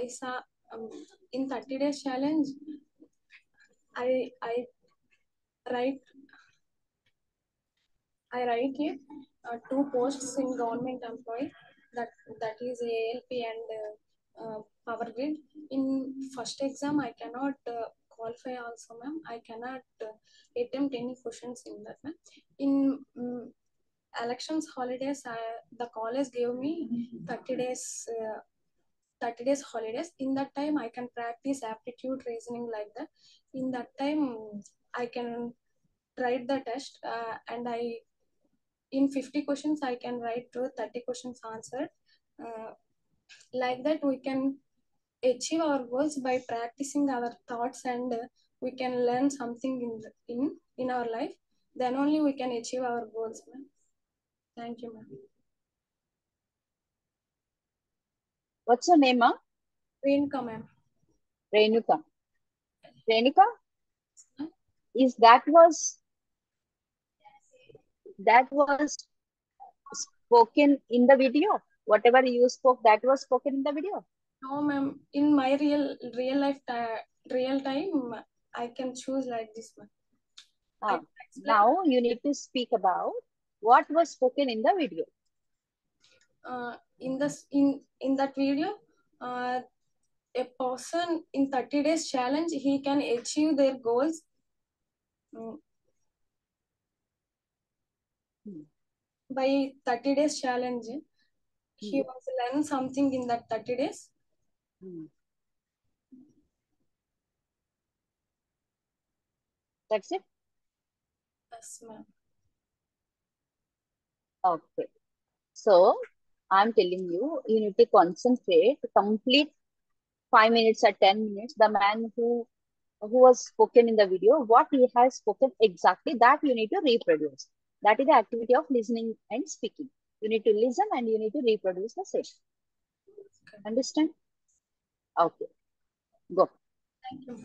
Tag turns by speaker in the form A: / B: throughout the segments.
A: I saw um, in 30 days challenge, I I write I write here uh, two posts in government employee that that is ALP and uh, uh, power grid. In first exam, I cannot uh, qualify also, ma'am. I cannot uh, attempt any questions in that, ma'am. In um, elections holidays, I, the college gave me 30 days. Uh, 30 days holidays. In that time i can practice aptitude reasoning like that. In that time i can write the test uh, and i in 50 questions i can write to 30 questions answered. Uh, like that we can achieve our goals by practicing our thoughts and uh, we can learn something in in in our life. Then only we can achieve our goals ma'am. Thank you ma'am
B: What's your name, ma?
A: Renuka ma'am
B: Renuka. Renuka, is that was that was spoken in the video? Whatever you spoke, that was spoken in the video.
A: no ma'am in my real real life real time i can choose like this one
B: Ah, now you need to speak about what was spoken in the video.
A: Uh, in this in in that video uh, a person in 30 days challenge he can achieve their goals mm, by 30 days challenge he
B: Hmm.
A: was learn something in that 30 days
B: Hmm. That's it.
A: yes ma'am
B: Okay. So I'm telling you, you need to concentrate, complete five minutes or 10 minutes. The man who who was spoken in the video, what he has spoken exactly, that you need to reproduce. That is the activity of listening and speaking. You need to listen and you need to reproduce the same.
A: okay.
B: Understand? Okay. Go.
A: thank you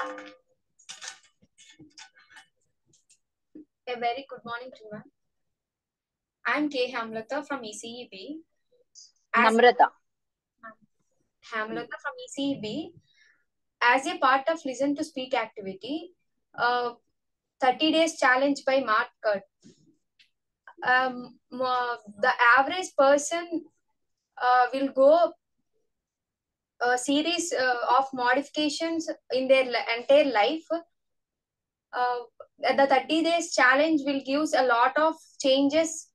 C: A very good morning to you. I'm K. Hamlata from ECEB. As
B: Namrata.
C: Hamlata from ECEB, as a part of Listen to Speak activity, uh, 30 days challenge by Mark Kurt. Um, mo- the average person uh, will go a series uh, of modifications in their entire life. Uh, the 30 days challenge will give us a lot of changes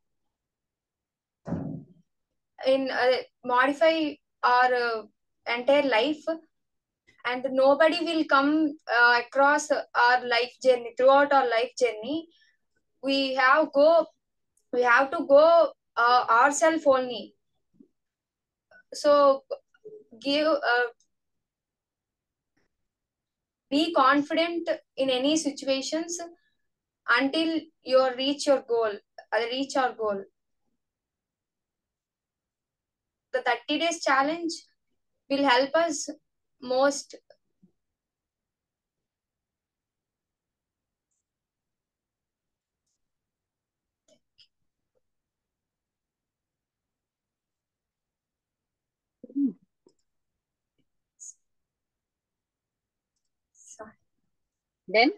C: in uh, modify our entire life. And nobody will come uh, across our life journey throughout our life journey. We have go we have to go uh, ourselves only. So give uh, be confident in any situations until you reach your goal uh, reach our goal. The 30 days challenge will help us most
B: Hmm. Then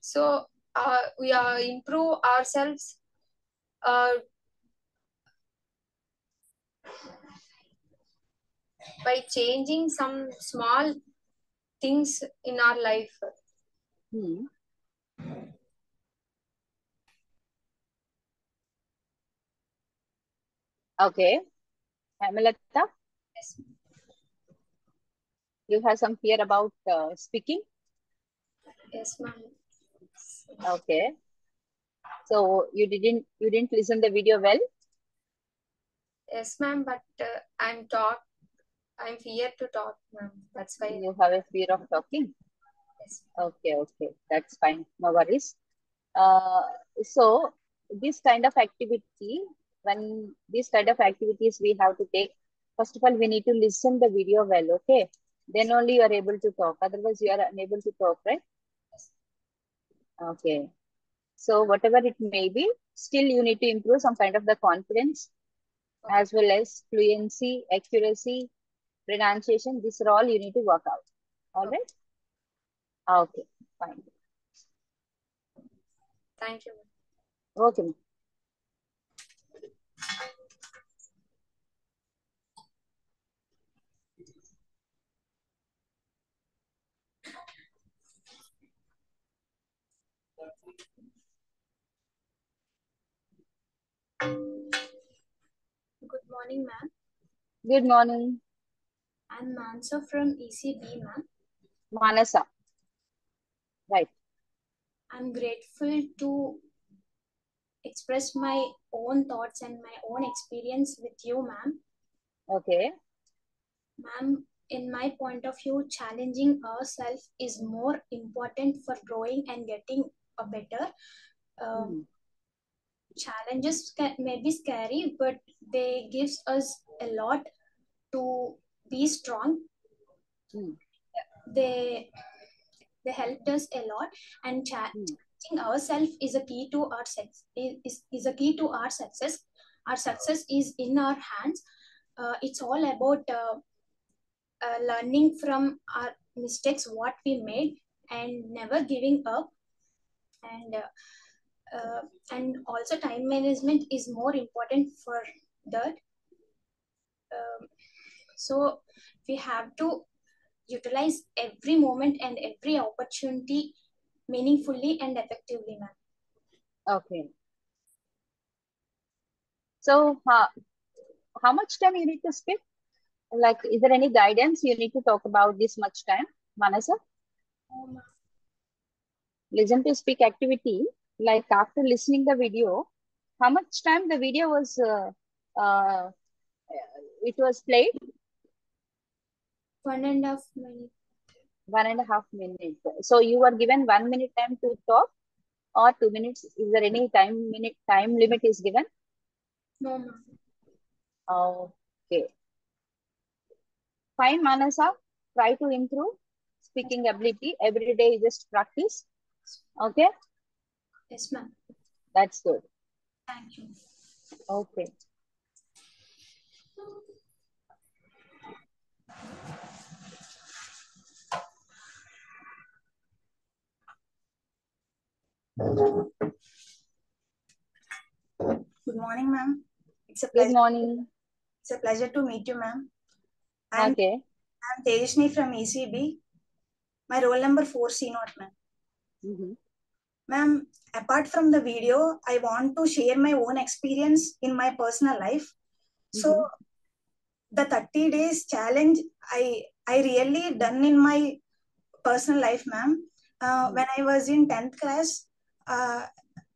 C: so uh, we uh, improve ourselves uh, by changing some small things in our life
B: hmm. Okay.
C: Yes.
B: You have some fear about uh, speaking?
C: yes ma'am
B: Okay. So you didn't you didn't listen the video well?
C: yes ma'am but uh, i'm talk i'm fear to talk ma'am that's why
B: You have a fear of talking?
C: yes.
B: Okay, okay. That's fine. No worries. Uh, so this kind of activity, when this kind of activities we have to take First of all, we need to listen the video well, okay? Then only you are able to talk. Otherwise, you are unable to talk, right? Okay. So whatever it may be, still you need to improve some kind of the confidence as well as fluency, accuracy, pronunciation. These are all you need to work out. All right? Okay, fine.
C: Thank you.
B: Okay. ma'am.
A: Good morning, ma'am.
B: Good morning,
A: I'm Mansa from ECB, ma'am.
B: Manasa. Right.
A: I'm grateful to express my own thoughts and my own experience with you, ma'am.
B: Okay.
A: Ma'am, in my point of view, challenging ourselves is more important for growing and getting a better. Um. Challenges ca- may be scary, but they gives us a lot to be strong.
B: Hmm.
A: They they helped us a lot, and
B: Hmm.
A: challenging ourselves is a key to our sex is, is a key to our success. Our success is in our hands. Uh, it's all about uh, uh, learning from our mistakes, what we made, and never giving up. And uh, uh, and also time management is more important for that. Um, so we have to utilize every moment and every opportunity meaningfully and effectively, ma'am.
B: Okay. So, how, how much time you need to speak? Like, is there any guidance you need to talk about this much time, Manasa?
A: Um,
B: Listen to speak activity. Like after listening the video, how much time the video was uh, uh, it was played?
A: one and a half minute.
B: One and a half minute. So you were given one minute time to talk, or two minutes. Is there any time minute time limit is given?
A: No.
B: Okay. Fine, Manasa. Try to improve speaking ability. Every day just practice. Okay,
A: Yes, ma'am.
B: that's good.
A: Thank you.
B: Okay.
D: Good morning, ma'am. It's a
B: Good
D: pleasure.
B: morning.
D: It's a pleasure to meet you, ma'am. I'm,
B: Okay.
D: I'm Tejashni from ECB. My roll number 4C not, ma'am.
B: Mhm.
D: Ma'am, apart from the video, I want to share my own experience in my personal life. So,
B: Mhm.
D: the 30 days challenge, I I really done in my personal life, ma'am. Uh,
B: Mm.
D: when I was in 10th class, uh,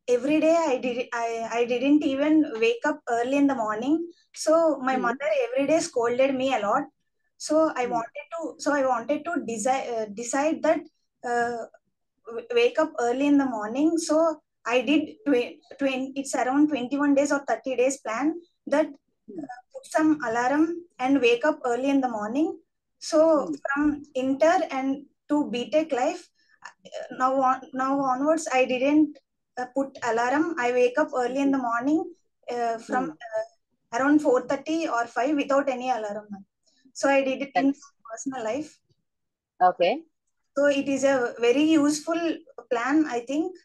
D: every day I did I, I didn't even wake up early in the morning. So my
B: Mm.
D: mother every day scolded me a lot. So I
B: Mm.
D: wanted to so I wanted to decide uh, decide that uh, wake up early in the morning. So I did tw- twen- it's around 21 days or 30 days plan that
B: Mm.
D: uh, put some alarm and wake up early in the morning. So
B: Mm.
D: from inter and to BTech life, uh, now on, now onwards I didn't uh, put alarm. I wake up early in the morning uh, from
B: Mm.
D: uh, around 4:30 or 5 without any alarm. So I did it in personal life.
B: okay.
D: So it is a very useful plan, I think.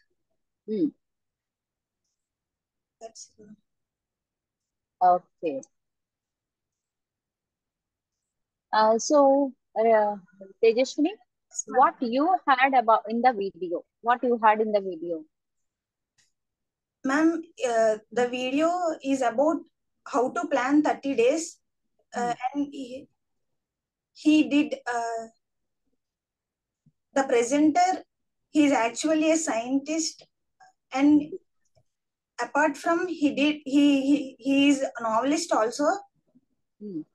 B: Mm.
D: That's.
B: Okay. Uh, so, uh, Tejashwini, what you had about in the video? What you had in the video?
D: Ma'am, uh, the video is about how to plan 30 days. Uh,
B: Mm.
D: and he, he did, uh, the presenter, he's actually a scientist. And apart from he did, he, he, he is a novelist also.
B: Mm.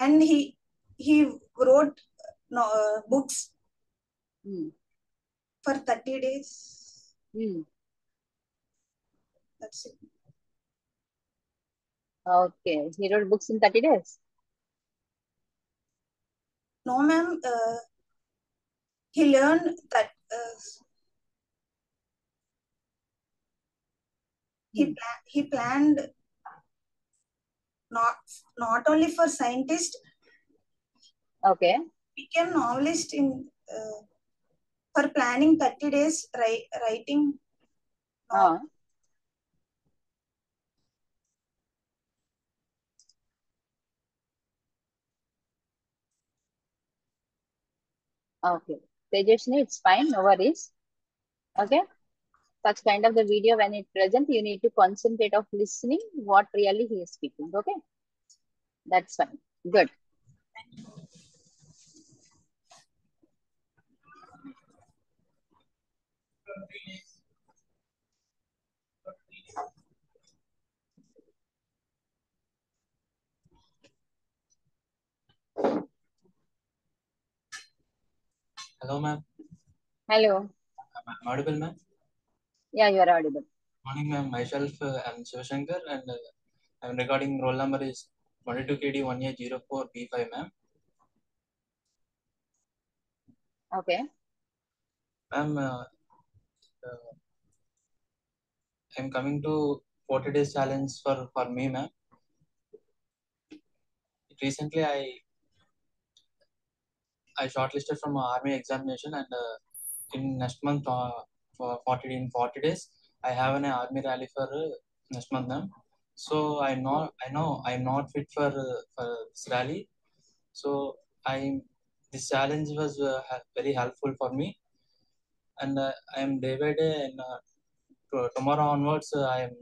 D: And he, he wrote no, uh, books
B: Mm.
D: for 30 days.
B: Mm.
D: That's it.
B: Okay. He wrote books in 30 days.
D: No, ma'am. Uh, he learned that uh, he
B: Hmm.
D: pla- he planned not not only for scientists,
B: Okay.
D: became novelist in uh, for planning 30 days write, writing
B: Uh, okay. Tejashni, it's fine. No worries. Okay. Such kind of the video when it present, you need to concentrate of listening what really he is speaking. Okay. That's fine. Good.
E: Hello, ma'am.
B: Hello.
E: Am I audible, ma'am?
B: Yeah, you are audible.
E: Morning, ma'am. Myself, uh, I'm Shivashankar, and uh, I'm recording roll number is 22KD1804B5, ma'am.
B: Okay.
E: Ma'am, uh, uh, I'm coming to 40 days challenge for, for me, ma'am. Recently, I I shortlisted from army examination, and uh, in next month, uh, for 40 in 40 days, I have an army rally for uh, next month, ma'am. So I'm not, I know I'm not fit for for this rally. So I this challenge was very helpful for me, and I am day by day, and tomorrow onwards, I am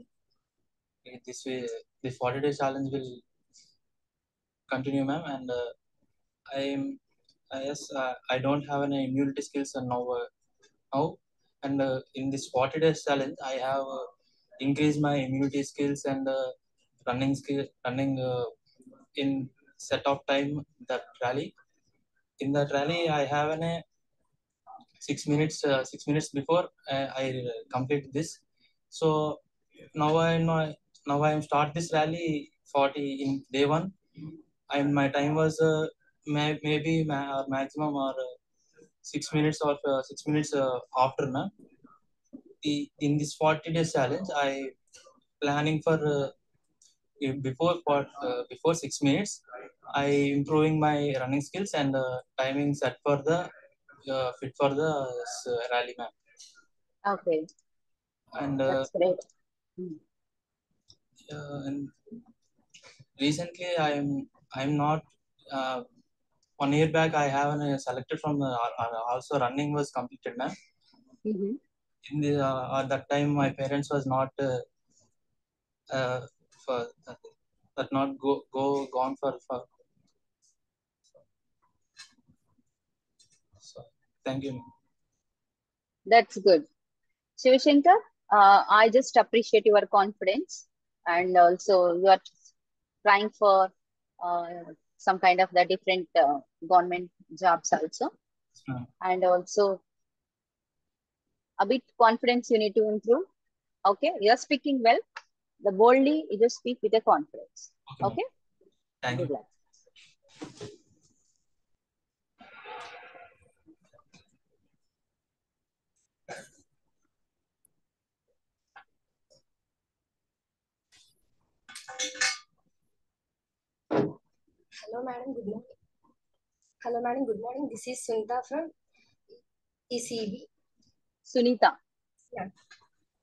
E: this way. the 40 day challenge will continue, ma'am, and uh, I. Uh, yes, uh, I don't have any immunity skills and now. Uh, now. And uh, in this 40 days challenge i have increased my immunity skills and running skill running in set of time that rally. In that rally i have an six minutes uh, six minutes before uh, i complete this. So now i know now i am start this rally 40 in day one. And my time was uh, may, maybe ma- or maximum or uh, six minutes or uh, six minutes uh, after na the- in this 40 days challenge i planning for uh, before for uh, before six minutes i improving my running skills and uh, timing set for the uh, fit for the uh, rally map
B: Okay.
E: and uh,
B: That's great. Hmm.
E: uh, and recently i'm i'm not uh, one year back i have an, uh, selected from uh, also running was completed ma'am
B: Mhm.
E: in the uh, at that time my parents was not uh, uh, for that not go go gone for for so thank you.
B: That's good. Shivashankar, uh, I just appreciate your confidence and also you are trying for uh, some kind of the different uh, government jobs also. And also a bit confidence you need to improve. Okay, you're speaking well. The boldly you just speak with a confidence.
E: okay.
B: Okay,
E: thank you
B: luck.
C: Hello, madam. Good morning. Hello, madam. Good morning. This is Sunita from ECB.
B: Sunita.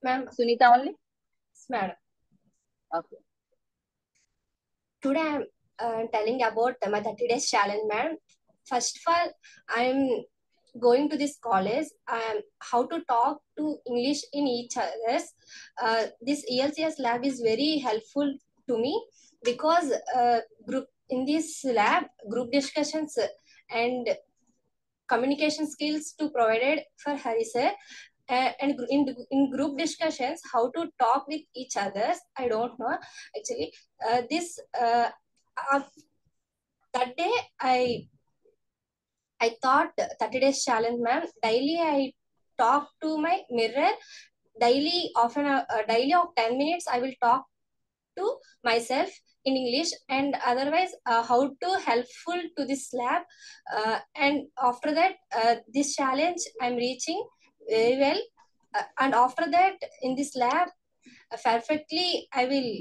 C: Ma'am,
B: Sunita only?
C: yes, madam.
B: Okay.
C: Today I'm uh, telling about my 30 days challenge, madam. First of all, I'm going to this college. Um, how to talk to English in each other's. Uh, this ELCS lab is very helpful to me because uh, group in this lab group discussions and communication skills to provided for Hari sir. Uh, and in, in group discussions, how to talk with each others, I don't know actually. Uh, this uh, uh, that day I I thought 30 days challenge, ma'am. Daily I talk to my mirror. Daily, often uh, daily of 10 minutes, I will talk to myself in English and otherwise uh, how to helpful to this lab. Uh, and after that uh, this challenge I'm reaching very well. Uh, and after that in this lab uh, perfectly I will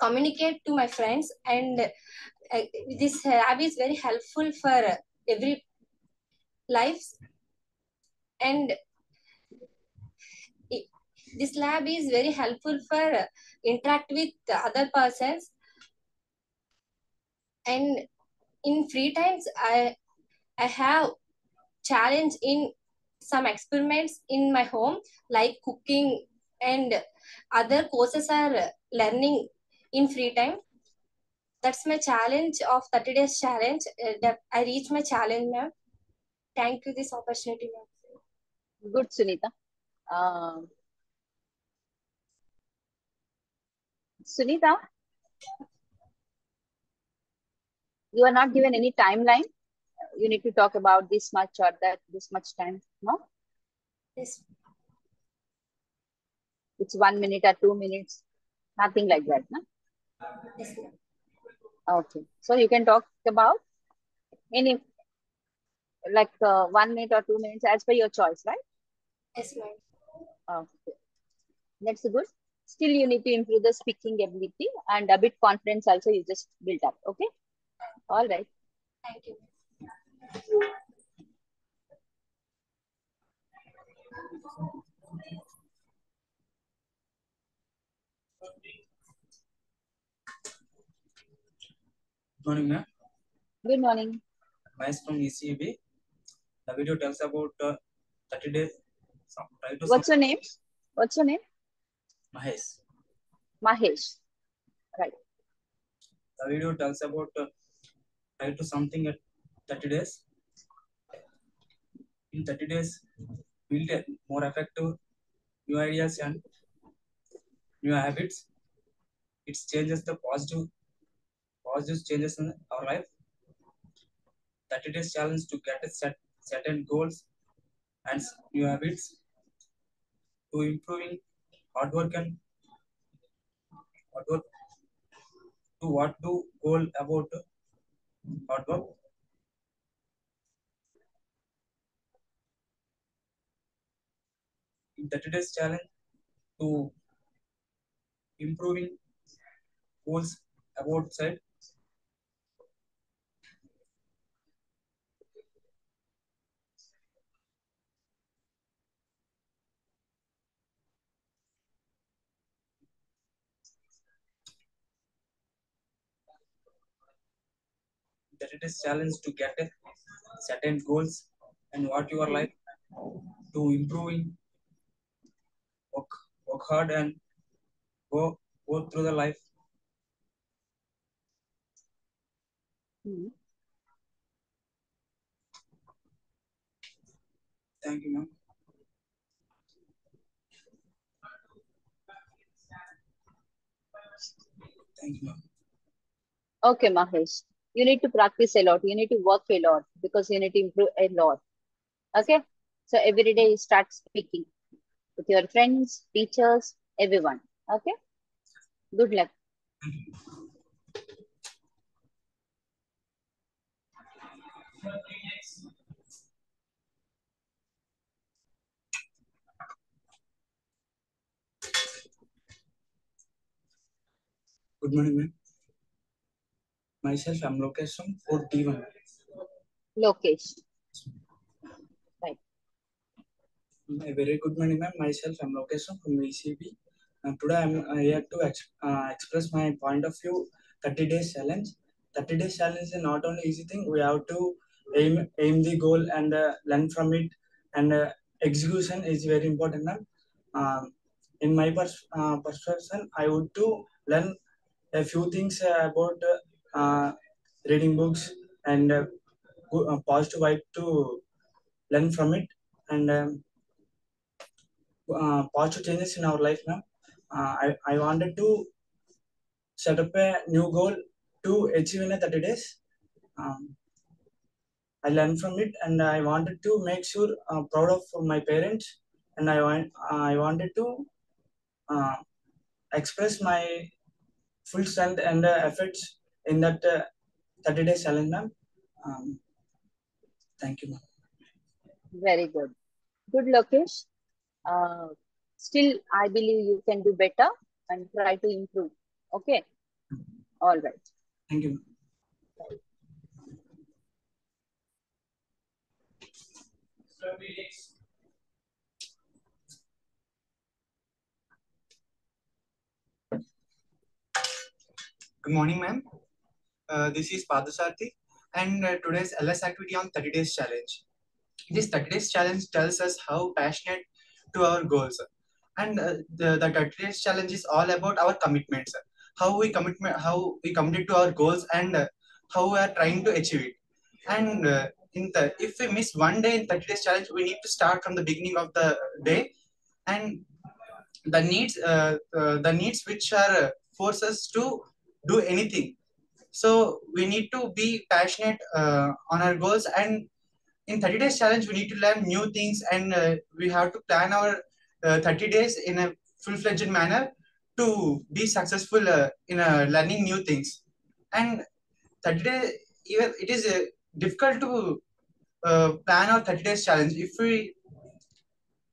C: communicate to my friends and uh, this lab is very helpful for every lives. And this lab is very helpful for uh, interact with other persons. And in free times i i have challenge in some experiments in my home like cooking and other courses are learning in free time. That's my challenge of 30 days challenge. Uh, i reach my challenge ma'am. Thank you this opportunity ma'am.
B: Good, Sunita. Um, Sunita, you are not given any timeline. You need to talk about this much or that this much time. No,
C: yes
B: it's one minute or two minutes, nothing like that. No?
C: yes
B: Okay, so you can talk about any like uh, one minute or two minutes as per your choice, right?
C: yes ma'am
B: Okay, that's good. Still, you need to improve the speaking ability and a bit confidence also you just built up. Okay, all right.
C: thank you
E: Good morning, ma'am.
B: Good morning.
E: Mahesh from ECB. The video tells about uh, 30 days. Some, try to
B: What's your name? What's your name?
E: Mahesh.
B: Mahesh. Right.
E: The video tells about uh, try to something at 30 days. In 30 days, build a more effective new ideas and new habits. It changes the positive positive changes in our life. 30 days challenge to get a set certain goals and new habits to improving hard work and hard work to what do goal about hard work. In 30 days challenge to improving goals about side that it is challenge to get a certain goals and what you are like to improving work work hard and go go through the life
B: Hmm.
E: thank you ma'am thank you ma'am
B: Okay, Mahesh. You need to practice a lot. You need to work a lot because you need to improve a lot. Okay. So every day you start speaking with your friends, teachers, everyone. Okay. Good luck.
E: good morning ma'am myself i'm lokesh from 4d1
B: Lokesh. Right.
E: A very good morning, ma'am. Myself, I'm Lokesh from ECB. And today, I'm uh, here to ex- uh, express my point of view. 30 days challenge. 30 days challenge is not only easy thing. We have to aim aim the goal and uh, learn from it. And uh, execution is very important, ma'am. Um, in my pers- uh, perception, I would to learn a few things about uh, reading books and uh, uh, positive vibe to learn from it and um, uh, positive changes in our life now. Uh, I, I wanted to set up a new goal to achieve in a 30 days. Um, I learned from it and I wanted to make sure uh, proud of my parents and I want I wanted to uh, express my full strength and uh, efforts in that uh, 30 days challenge, ma'am. Um, thank you, ma'am.
B: Very good. Good, Lokesh. Uh, still, I believe you can do better and try to improve. Okay. All right.
E: Thank you. ma'am.
F: Good morning, ma'am. Uh, this is Padasarthi, and uh, today's LS activity on 30 days challenge. This 30 days challenge tells us how passionate to our goals, and uh, the, the 30 days challenge is all about our commitments, how we commitment, how we committed to our goals, and uh, how we are trying to achieve it. And uh, in the if we miss one day in 30 days challenge, we need to start from the beginning of the day, and the needs, the needs which are force us to do anything so we need to be passionate uh, on our goals. And in 30 days challenge we need to learn new things. And uh, we have to plan our uh, 30 days in a full-fledged manner to be successful uh, in uh, learning new things. And 30 days even it is difficult to plan our 30 days challenge. If we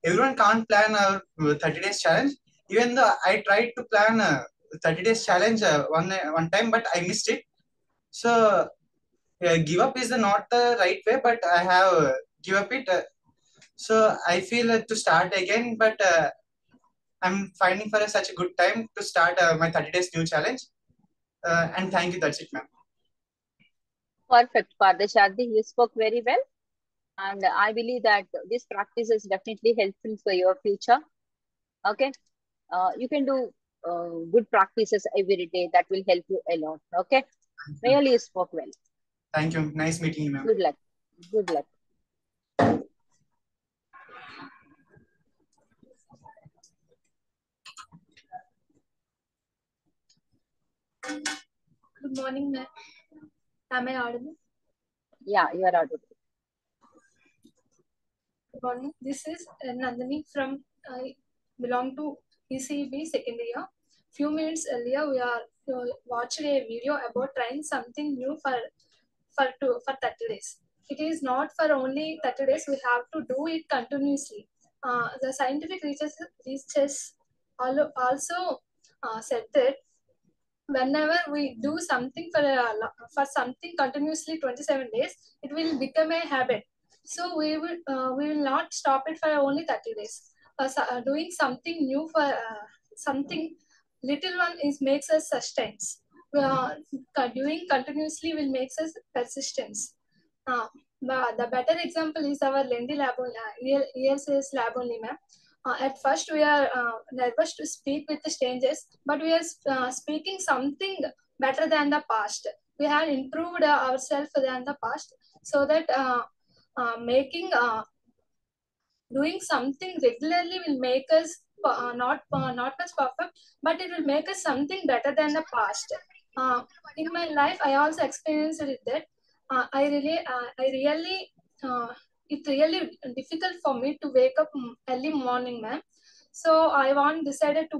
F: everyone can't plan our uh, 30 days challenge even though i tried to plan a 30 days challenge uh, one one time but i missed it so uh, give up is not the right way but i have uh, give up it so i feel uh, to start again but uh, i'm finding for such a good time to start my 30 days new challenge and thank you that's it ma'am
B: Perfect, Pardashadhi. You spoke very well. And I believe that this practice is definitely helpful for your future. Okay. You can do good practices every day. That will help you a lot. Okay. Really, you spoke well.
F: thank you nice meeting you ma'am
B: Good luck. Good luck.
A: Good morning, ma'am. Am I audible?
B: Yeah, you are audible.
A: Good morning. This is uh, Nandini from, I belong to ECB second year. Few minutes earlier, we are watched a video about trying something new for for two, for 30 days. It is not for only 30 days. We have to do it continuously. Uh, the scientific research researchers al- also uh, said that whenever we do something for a, for something continuously 27 days, it will become a habit. So we will uh, we will not stop it for only 30 days. Uh, uh, doing something new for uh, something little one is makes us sustains. Uh, doing continuously will makes us persistence. Uh, the, better example is our Lendi lab, on- uh, ELCS lab only, ma'am. Uh, at first, we are uh, nervous to speak with the strangers, but we are uh, speaking something better than the past. We have improved ourselves than the past, so that uh, uh, making doing something regularly will make us uh, not uh, not much perfect, but it will make us something better than the past. Uh, in my life, I also experienced that uh, I really uh, I really uh, it really difficult for me to wake up early morning, ma'am. So I want decided to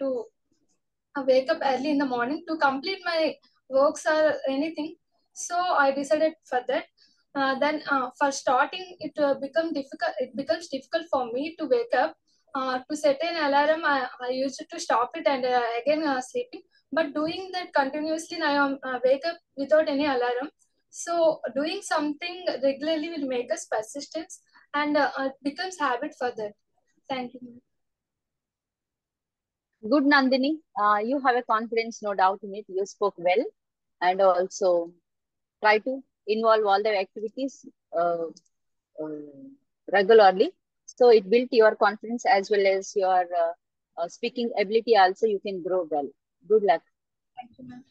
A: to wake up early in the morning to complete my works or anything. So I decided for that. Then for starting, it uh, become difficult. It becomes difficult for me to wake up. Uh, to set an alarm, I, I used to stop it and uh, again uh, sleeping. But doing that continuously, I am uh, wake up without any alarm. So doing something regularly will make us persistent and uh, uh, becomes habit for that. Thank you.
B: Good, Nandini. You have a confidence, no doubt in it. You spoke well. And also try to involve all the activities regularly. So it built your confidence as well as your uh, uh, speaking ability also you can grow well. Good luck.
A: Thank you, ma'am.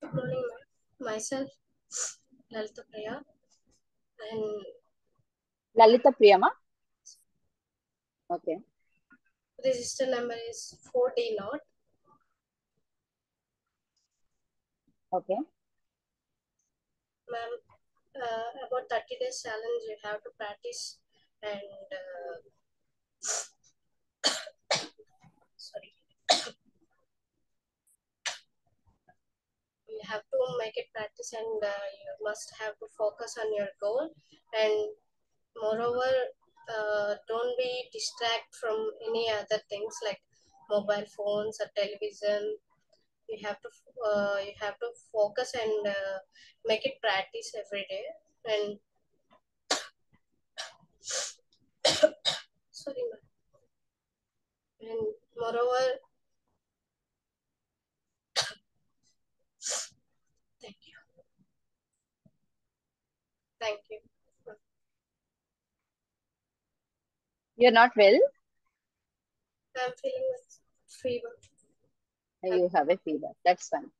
A: Good morning. Myself, Lalita Priya, and
B: Lalita Priyama. Okay.
A: Register number is 4D naught.
B: Okay.
A: Ma'am,
G: uh, about 30 days challenge you have to practice and uh, sorry you have to make it practice and uh, you must have to focus on your goal and moreover uh, don't be distract from any other things like mobile phones or television. You have to uh, you have to focus and uh, make it practice every day. And sorry and moreover thank you. Thank you
B: You're not well?
G: i'm feeling with fever uh,
B: You have a fever. That's fine.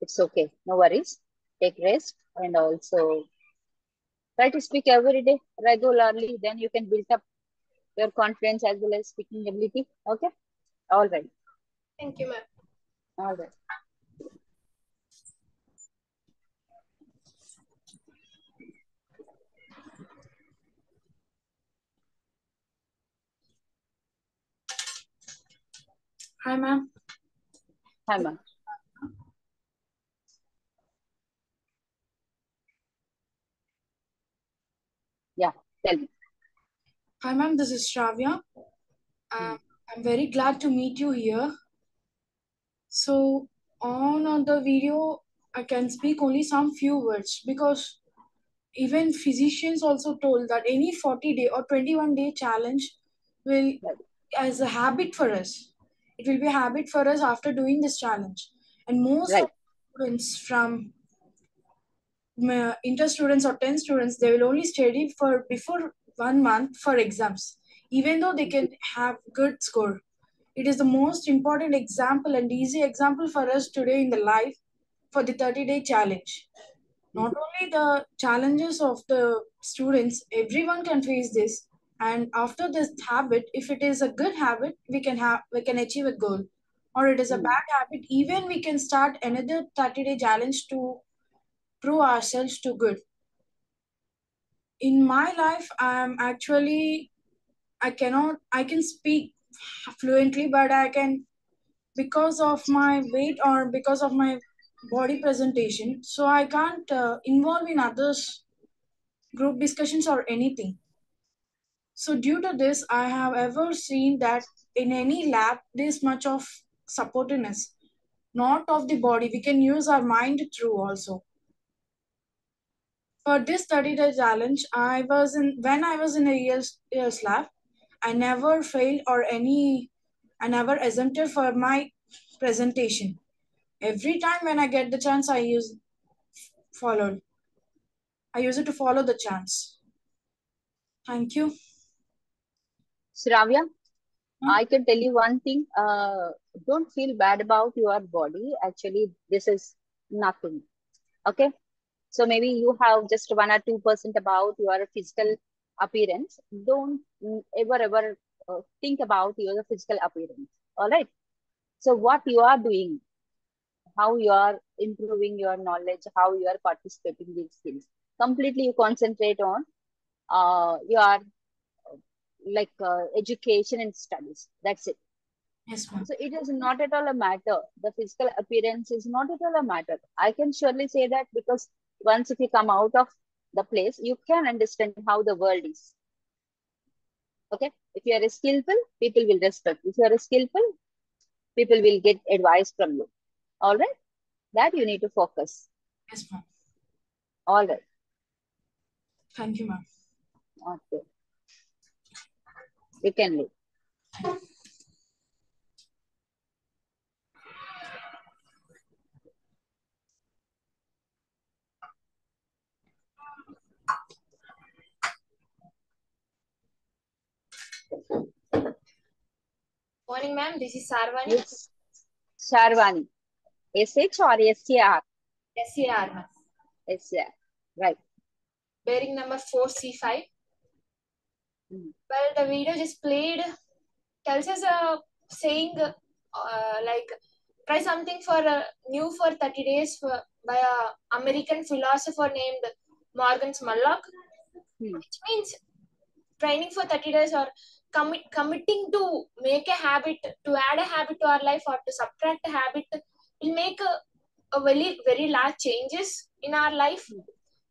B: It's okay. No worries. Take rest and also try to speak every day regularly. Then you can build up your confidence as well as speaking ability. Okay? All right.
G: thank you ma'am
B: All right.
H: Hi, ma'am.
B: Hi, ma'am. Yeah, tell me.
H: Hi, ma'am. This is Shravya. Um, I'm very glad to meet you here. So, on on the video, I can speak only some few words because even physicians also told that any 40 day or 21 day challenge will, as a habit for us, it will be a habit for us after doing this challenge. And most
B: Right.
H: students from uh, inter students or 10 students they will only study for before one month for exams even though they can have good score it is the most important example and easy example for us today in the life for the 30 day challenge not only the challenges of the students everyone can face this and after this habit if it is a good habit we can have we can achieve a goal. Or it is a
B: Hmm.
H: bad habit even we can start another 30 day challenge to prove ourselves to good. In my life i'm actually i cannot i can speak fluently but i can because of my weight or because of my body presentation so i can't uh, involve in others group discussions or anything so due to this i have ever seen that in any lab this much of supportiveness not of the body. We can use our mind through also. For this 30 day challenge i was in when i was in a years, years lab i never failed or any i never exempted for my presentation. Every time when i get the chance i use followed. I use it to follow the chance. Thank you
B: Shravya,
H: Hmm?
B: I can tell you one thing. Uh, don't feel bad about your body. Actually, this is nothing. Okay. So maybe you have just one or two percent about your physical appearance. Don't ever ever uh, think about your physical appearance. All right. So what you are doing, how you are improving your knowledge, how you are participating in skills. Completely you concentrate on uh, your like uh, education and studies. That's it.
H: yes ma'am
B: So it is not at all a matter. The physical appearance is not at all a matter. I can surely say that because once if you come out of the place, you can understand how the world is. Okay. If you are a skillful, people will respect. If you are a skillful, people will get advice from you. All right. That you need to focus.
H: yes ma'am
B: All right.
H: thank you ma'am
B: Okay. You can leave.
A: Morning, ma'am. This is Sarvani.
B: Yes. Sharwani. SH or SCR?
A: SCR, ma'am.
B: SCR. Right.
A: Bearing number 4C5. Well, the video just played tells us a saying uh, like try something for uh, new for 30 days for, by a American philosopher named Morgan Mullock,
B: Hmm.
A: which means training for 30 days or commit committing to make a habit, to add a habit to our life or to subtract a habit will make a, a very, very large changes in our life.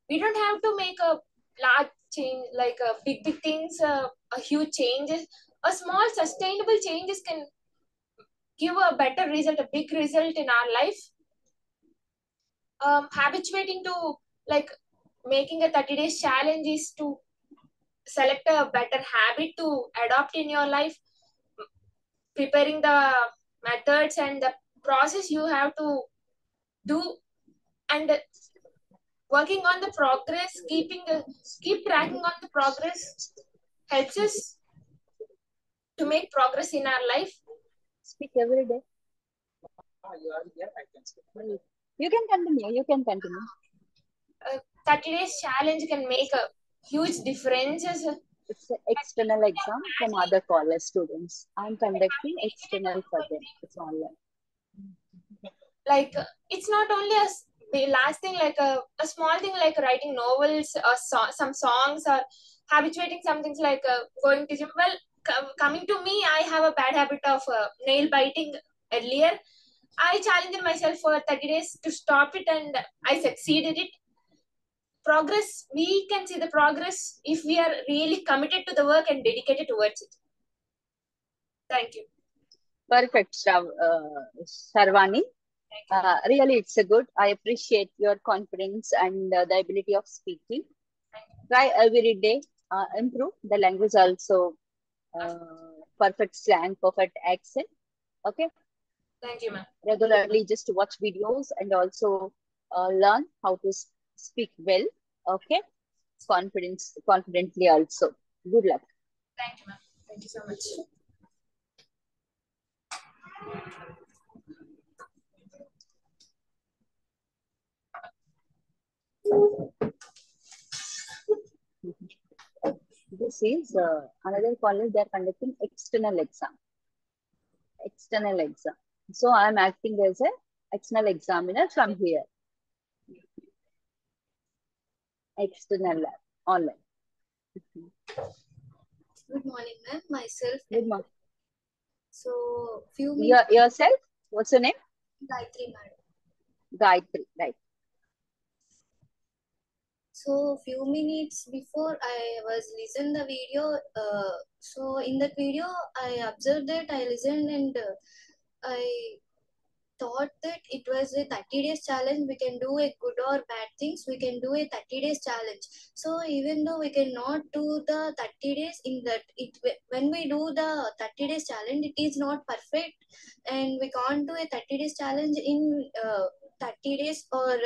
A: We don't have to make a large change, like a big, big things, uh, a huge changes. A small sustainable changes can give a better result, a big result in our life. Um, habituating to like making a 30 days challenge is to select a better habit to adopt in your life preparing the methods and the process you have to do and working on the progress keeping the keep tracking on the progress helps us to make progress in our life
B: Speak every day. You can continue. You can continue.
A: 30 days challenge can make a huge difference.
B: It's an external exam from other college students. I'm conducting external for them. It's online.
A: like uh, it's not only a the last thing like a, a small thing like writing novels or so, some songs or habituating some things like uh, going to gym. Well com- coming to me i have a bad habit of uh, nail biting earlier. I challenged myself for 30 days to stop it and i succeeded it. Progress we can see the progress if we are really committed to the work and dedicated towards it. Thank you.
B: Perfect, uh, Sarvani. Uh, really, it's a good. I appreciate your confidence and uh, the ability of speaking. Try every day, uh, improve the language also. Uh, perfect slang, perfect accent. Okay.
A: thank you ma'am
B: Regularly, just watch videos and also uh, learn how to speak well. Okay. Confidence, confidently also. Good luck.
A: thank you ma'am thank you so much
B: This is uh, another college. They are conducting external exam. External exam. So I am acting as a external examiner from here. External lab, online.
C: Good morning, ma'am. Myself,
B: Good morning.
C: so few minutes,
B: Your, yourself? What's your name?
C: Gayatri, madam.
B: Gayatri, right?
C: So few minutes before I was listen the video. Uh, so in that video, I observed that I listened and uh, I thought that it was a 30 days challenge. We can do a good or bad things. We can do a 30 days challenge. So even though we cannot do the 30 days in that, it when we do the 30 days challenge, it is not perfect, and we can't do a 30 days challenge in uh, 30 days or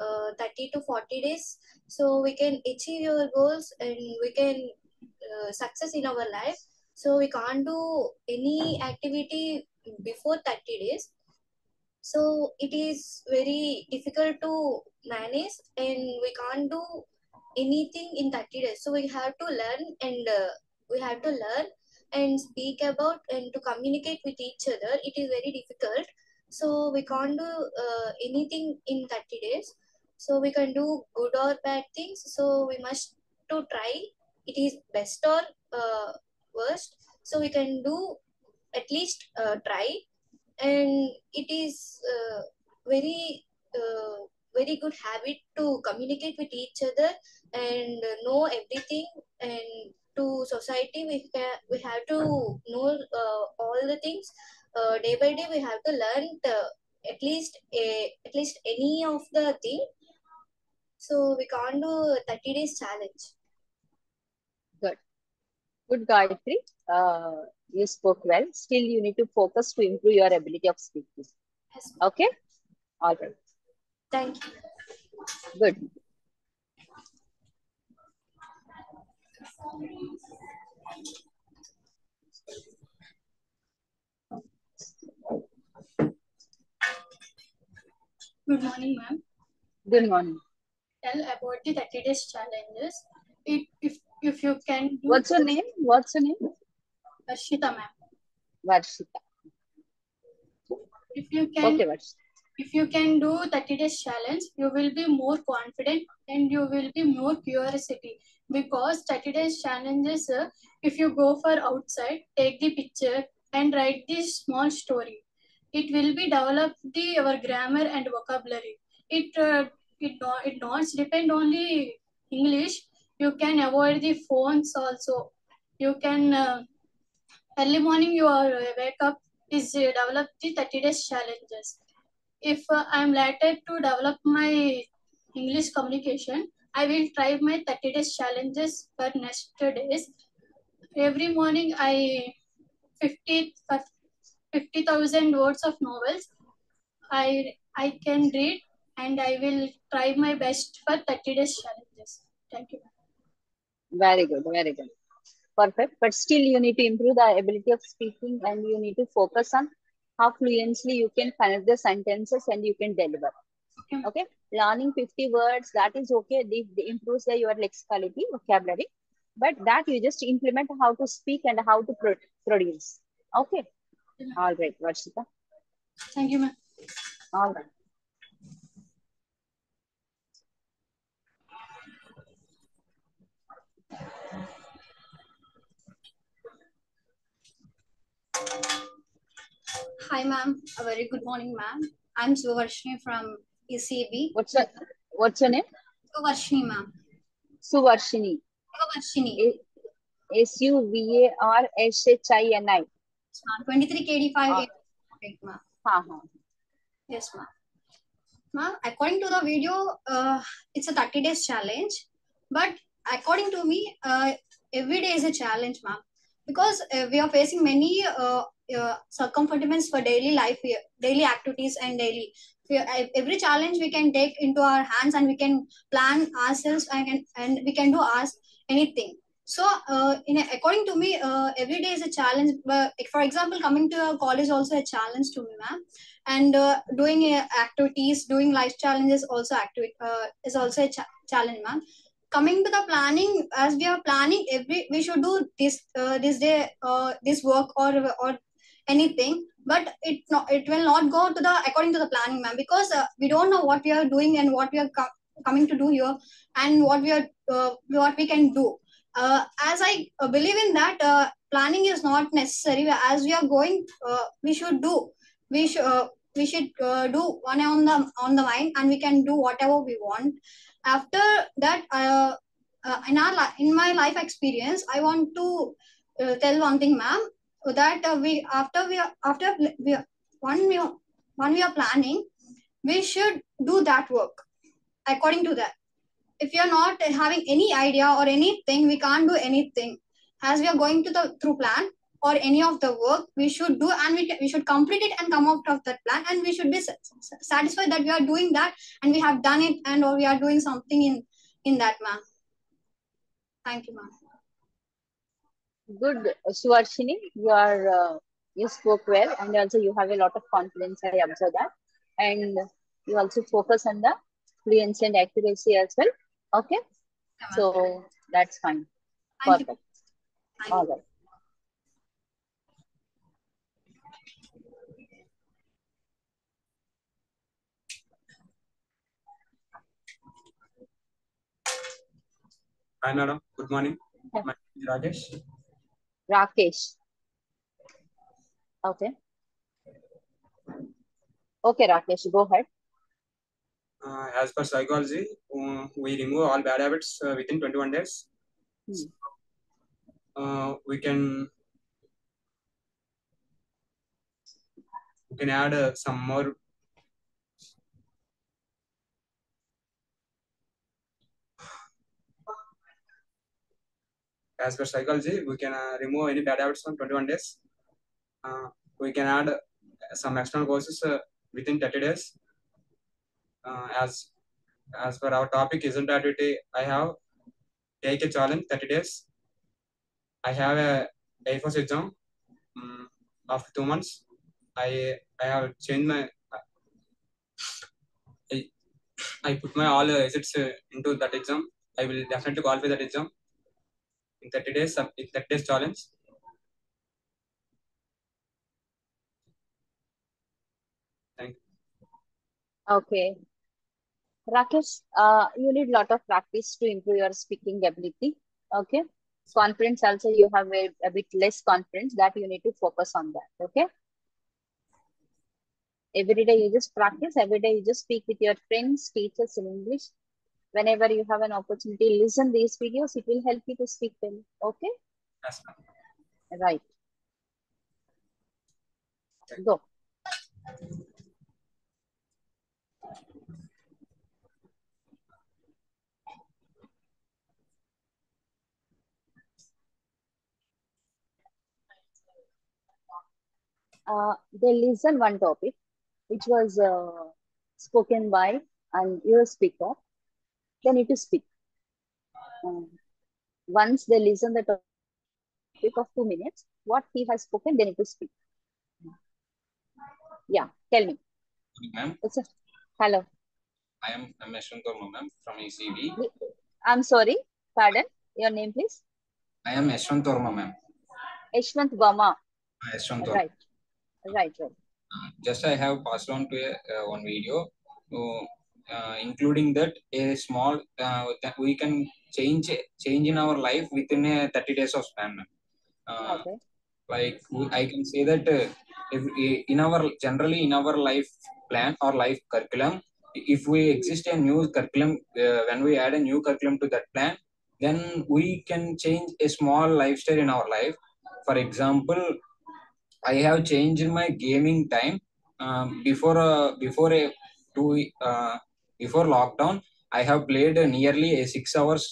C: uh, uh, 30 to 40 days. So we can achieve your goals and we can uh, success in our life. So we can't do any activity before 30 days. So it is very difficult to manage and we can't do anything in 30 days. So we have to learn and uh, we have to learn and speak about and to communicate with each other. It is very difficult. So we can't do uh, anything in 30 days so we can do good or bad things. So we must to try. It is best or uh, worst. So we can do at least uh, try. And it is uh, very uh, very good habit to communicate with each other and know everything. And to society we, we have to know uh, all the things. Uh, day by day we have to learn the, at least a, at least any of the thing so we can't do 30 days challenge
B: Good. Good, Gayatri. Uh, you spoke well. Still, you need to focus to improve your ability of speaking.
C: Yes.
B: Okay? All right.
C: thank you
B: Good.
I: Good morning, ma'am.
B: Good morning.
I: Tell about the 30 days challenges. It, if if you can do
B: What's your name? What's your name?
I: Ashita, ma'am.
B: Varshita.
I: If you can
B: Okay, Varshita.
I: if you can do 30 days challenge you will be more confident and you will be more curiosity because 30 days challenges uh, if you go for outside take the picture and write this small story it will be develop the our grammar and vocabulary it uh, it it not depend only english. You can avoid the phones also. You can uh, early morning you are uh, wake up is uh, develop the 30 days challenges. If uh, i'm later to develop my english communication i will try my 30 days challenges for next days. Every morning i 50 50000 words of novels. I i can read and i will try my best for 30 days challenges thank you
B: Very good, very good. Perfect. But still, you need to improve the ability of speaking and you need to focus on how fluently you can finish the sentences and you can deliver.
I: Okay.
B: Okay. Learning 50 words, that is okay. They, they improves the, your lexicality, vocabulary. But that you just implement how to speak and how to pro produce. Okay. All right, Varshita.
I: thank you ma'am
B: All right.
J: Hi, ma'am. A very good morning, ma'am. I'm Suvarshini from ECB.
B: What's your, what's your name?
J: Suvarshini, ma'am.
B: Suvarshini.
J: Suvarshini.
B: S U V A R S H I N I.
J: Ma'am. 23 KD5.
B: Ah.
J: Right, ma'am.
B: Ha, ha.
J: Yes, ma'am. Ma'am, according to the video, uh, it's a 30 days challenge. But according to me, uh, every day is a challenge, ma'am. Because uh, we are facing many uh, uh, for daily life, daily activities, and daily. Every challenge we can take into our hands and we can plan ourselves and, can, and we can do us anything. So, uh, in a, according to me, uh, every day is a challenge. But for example, coming to a college also a challenge to me, ma'am and uh, doing uh, activities doing life challenges also activity uh, is also a cha- challenge ma'am coming to the planning as we are planning every we should do this uh, this day uh, this work or or anything but it no, it will not go to the according to the planning ma'am because uh, we don't know what we are doing and what we are co- coming to do here and what we are uh, what we can do. Uh, as i uh, believe in that uh, planning is not necessary. As we are going uh, we should do we should uh, we should uh, do one on the on the mind and we can do whatever we want after that uh, uh, in our in my life experience i want to uh, tell one thing ma'am that uh, we after we are after we one we one we are planning we should do that work according to that. If you are not having any idea or anything we can't do anything. As we are going to the through plan or any of the work we should do and we, we should complete it and come out of that plan and we should be sa- sa- satisfied that we are doing that and we have done it and or we are doing something in in that ma'am thank you ma'am
B: Good, Suvarshini. You are uh, you spoke well, and also you have a lot of confidence. I observe that, and you also focus on the fluency and accuracy as well. Okay, so that's fine.
J: thank you
B: Perfect.
J: Thank
B: All
J: you.
B: right.
K: Hi, madam. Good morning.
B: Yeah.
K: My name is Rajesh.
B: Rakesh. Okay. Okay, Rakesh, go ahead.
K: Uh, as per psychology, uh, we remove all bad habits uh, within 21 days.
B: Hmm.
K: Uh, we can we can add uh, some more. As per psychology, we can uh, remove any bad habits from 21 days. Uh, we can add some external courses uh, within 30 days. Uh, as as per our topic isn't activity, I have take a challenge 30 days. I have a Air Force exam um, after two months. I I have changed my I, put my all uh, assets uh, into that exam. I will definitely qualify that exam in 30 days. In 30 days challenge. Thank you.
B: Okay. Rakesh, uh, you need a lot of practice to improve your speaking ability. Okay. Confidence also you have a, a bit less confidence that you need to focus on that. Okay. Every day you just practice. Every day you just speak with your friends, teachers in English. Whenever you have an opportunity, listen these videos. It will help you to speak well. Okay.
K: Yes, ma'am.
B: Right. Go. Uh, they listen one topic, which was uh, spoken by an ear speaker. They need to speak. Um, once they listen the topic of two minutes, what he has spoken, they need to speak. Yeah, tell me.
L: Ma'am,
B: hello.
L: I am I'm ma'am, from ECV.
B: I'm sorry. Pardon. Your name, please.
L: I am Yashwant Verma, ma'am.
B: Yashwant Verma.
L: Uh, Yashwant Verma.
B: Right. Right, right.
L: Just I have passed on to a, uh, one video, so, uh, including that a small uh, that we can change change in our life within a 30 days of span. Uh,
B: Okay.
L: like we- I can say that uh, if in our generally in our life plan or life curriculum, if we exist a new curriculum uh, when we add a new curriculum to that plan, then we can change a small lifestyle in our life. For example, I have changed my gaming time um, before uh, before a two uh, before lockdown. I have played nearly a six hours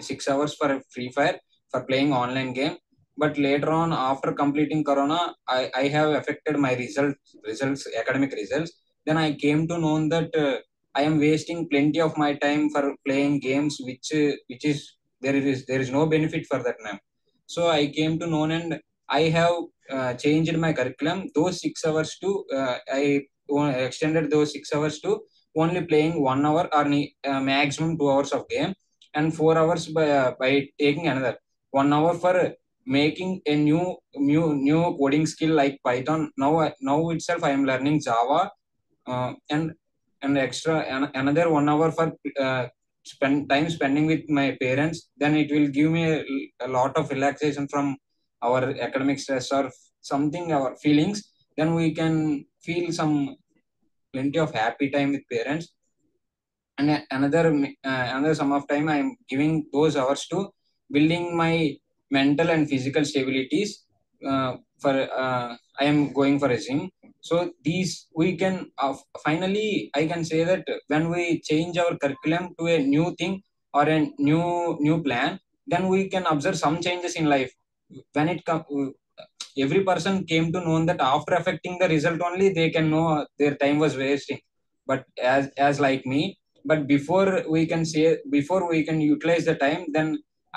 L: six hours for Free Fire for playing online game. But later on, after completing Corona, I, I have affected my results results academic results. Then I came to know that uh, I am wasting plenty of my time for playing games, which uh, which is there is there is no benefit for that, ma'am. So I came to know and I have uh, changed my curriculum. Those six hours to uh, I uh, extended those six hours to only playing one hour or uh, maximum two hours of game, and four hours by uh, by taking another one hour for making a new new new coding skill like Python. Now now itself I am learning Java, uh, and and extra an, another one hour for uh, spend time spending with my parents. Then it will give me a, a lot of relaxation from our academic stress or something our feelings then we can feel some plenty of happy time with parents. And another uh, another sum of time i am giving those hours to building my mental and physical stabilities uh, for uh, i am going for a gym. So these we can uh, finally i can say that when we change our curriculum to a new thing or a new new plan then we can observe some changes in life. When it comes every person came to know that after affecting the result only they can know their time was wasting but as as like me but before we can say before we can utilize the time then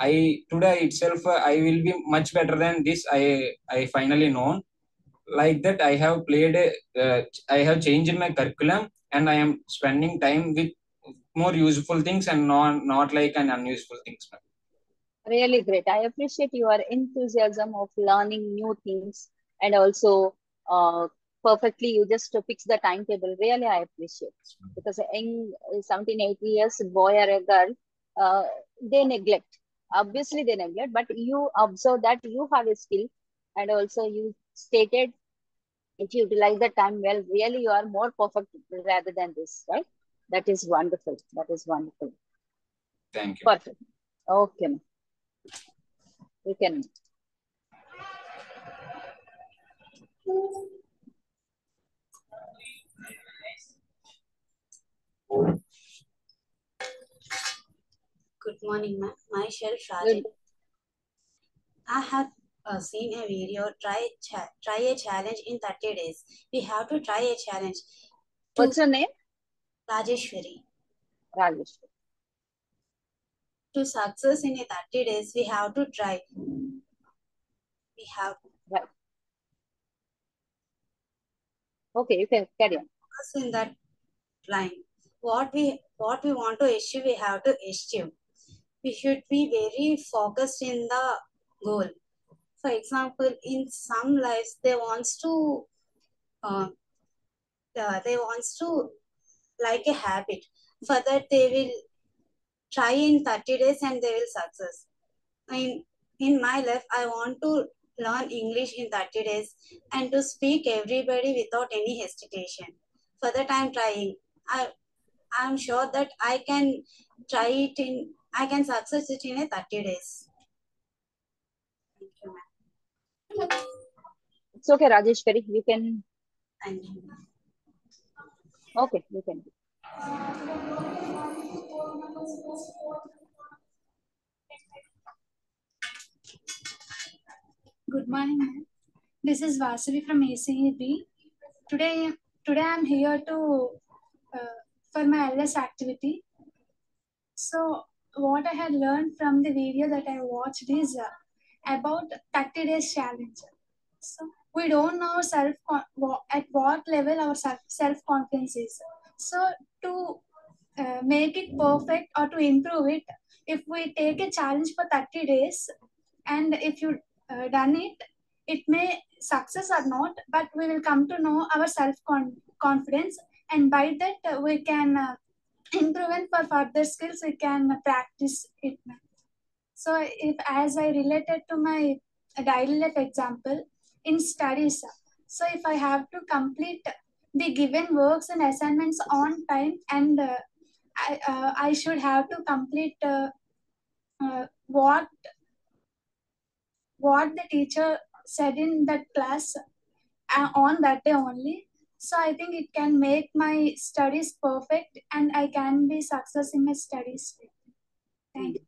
L: i today itself i will be much better than this i i finally known like that i have played uh, i have changed my curriculum and i am spending time with more useful things and not not like an unuseful things.
B: Really great. I appreciate your enthusiasm of learning new things and also uh, perfectly you just fix the timetable. Really, I appreciate because in young 17, 18 years boy or a girl, uh, they neglect. Obviously, they neglect, but you observe that you have a skill and also you stated if you utilize the time well, really you are more perfect rather than this, right? That is wonderful. That is wonderful.
L: thank you
B: Perfect. Okay. You can.
M: Good morning, ma'am. Myself. Rajan. I have uh, seen a video. Try try a challenge in 30 days. We have to try a challenge.
B: What's your name?
M: Rajeshwari.
B: Rajesh.
M: To success in a 30 days, we have to try. We have
B: Right. Okay, you can carry on.
M: focus in that line. What we what we want to achieve, we have to achieve. We should be very focused in the goal. For example, in some lives, they wants to uh, uh, they wants to like a habit. For that, they will try in 30 days and they will success. In, in my life, I want to learn English in 30 days and to speak everybody without any hesitation. For that, I'm trying. I, I'm sure that I can try it in, I can success it in a 30 days. Thank you, ma'am.
B: It's okay, Rajeshwari. You can.
M: Thank you.
B: Okay, you can.
I: Good morning. This is Vasavi from ACEB. Today, today I'm here to uh, for my LS activity. So, what I had learned from the video that I watched is uh, about 30 days challenge. So, we don't know self at what level our self confidence is. So, to uh, make it perfect or to improve it, if we take a challenge for 30 days and if you uh, done it, it may success or not, but we will come to know our self confidence, and by that uh, we can uh, improve and for further skills we can practice it. So, if as I related to my daily life example in studies, so if I have to complete the given works and assignments on time, and uh, I uh, I should have to complete uh, what what the teacher said in that class uh, on that day only. So I think it can make my studies perfect and I can be success in my studies. Thank you.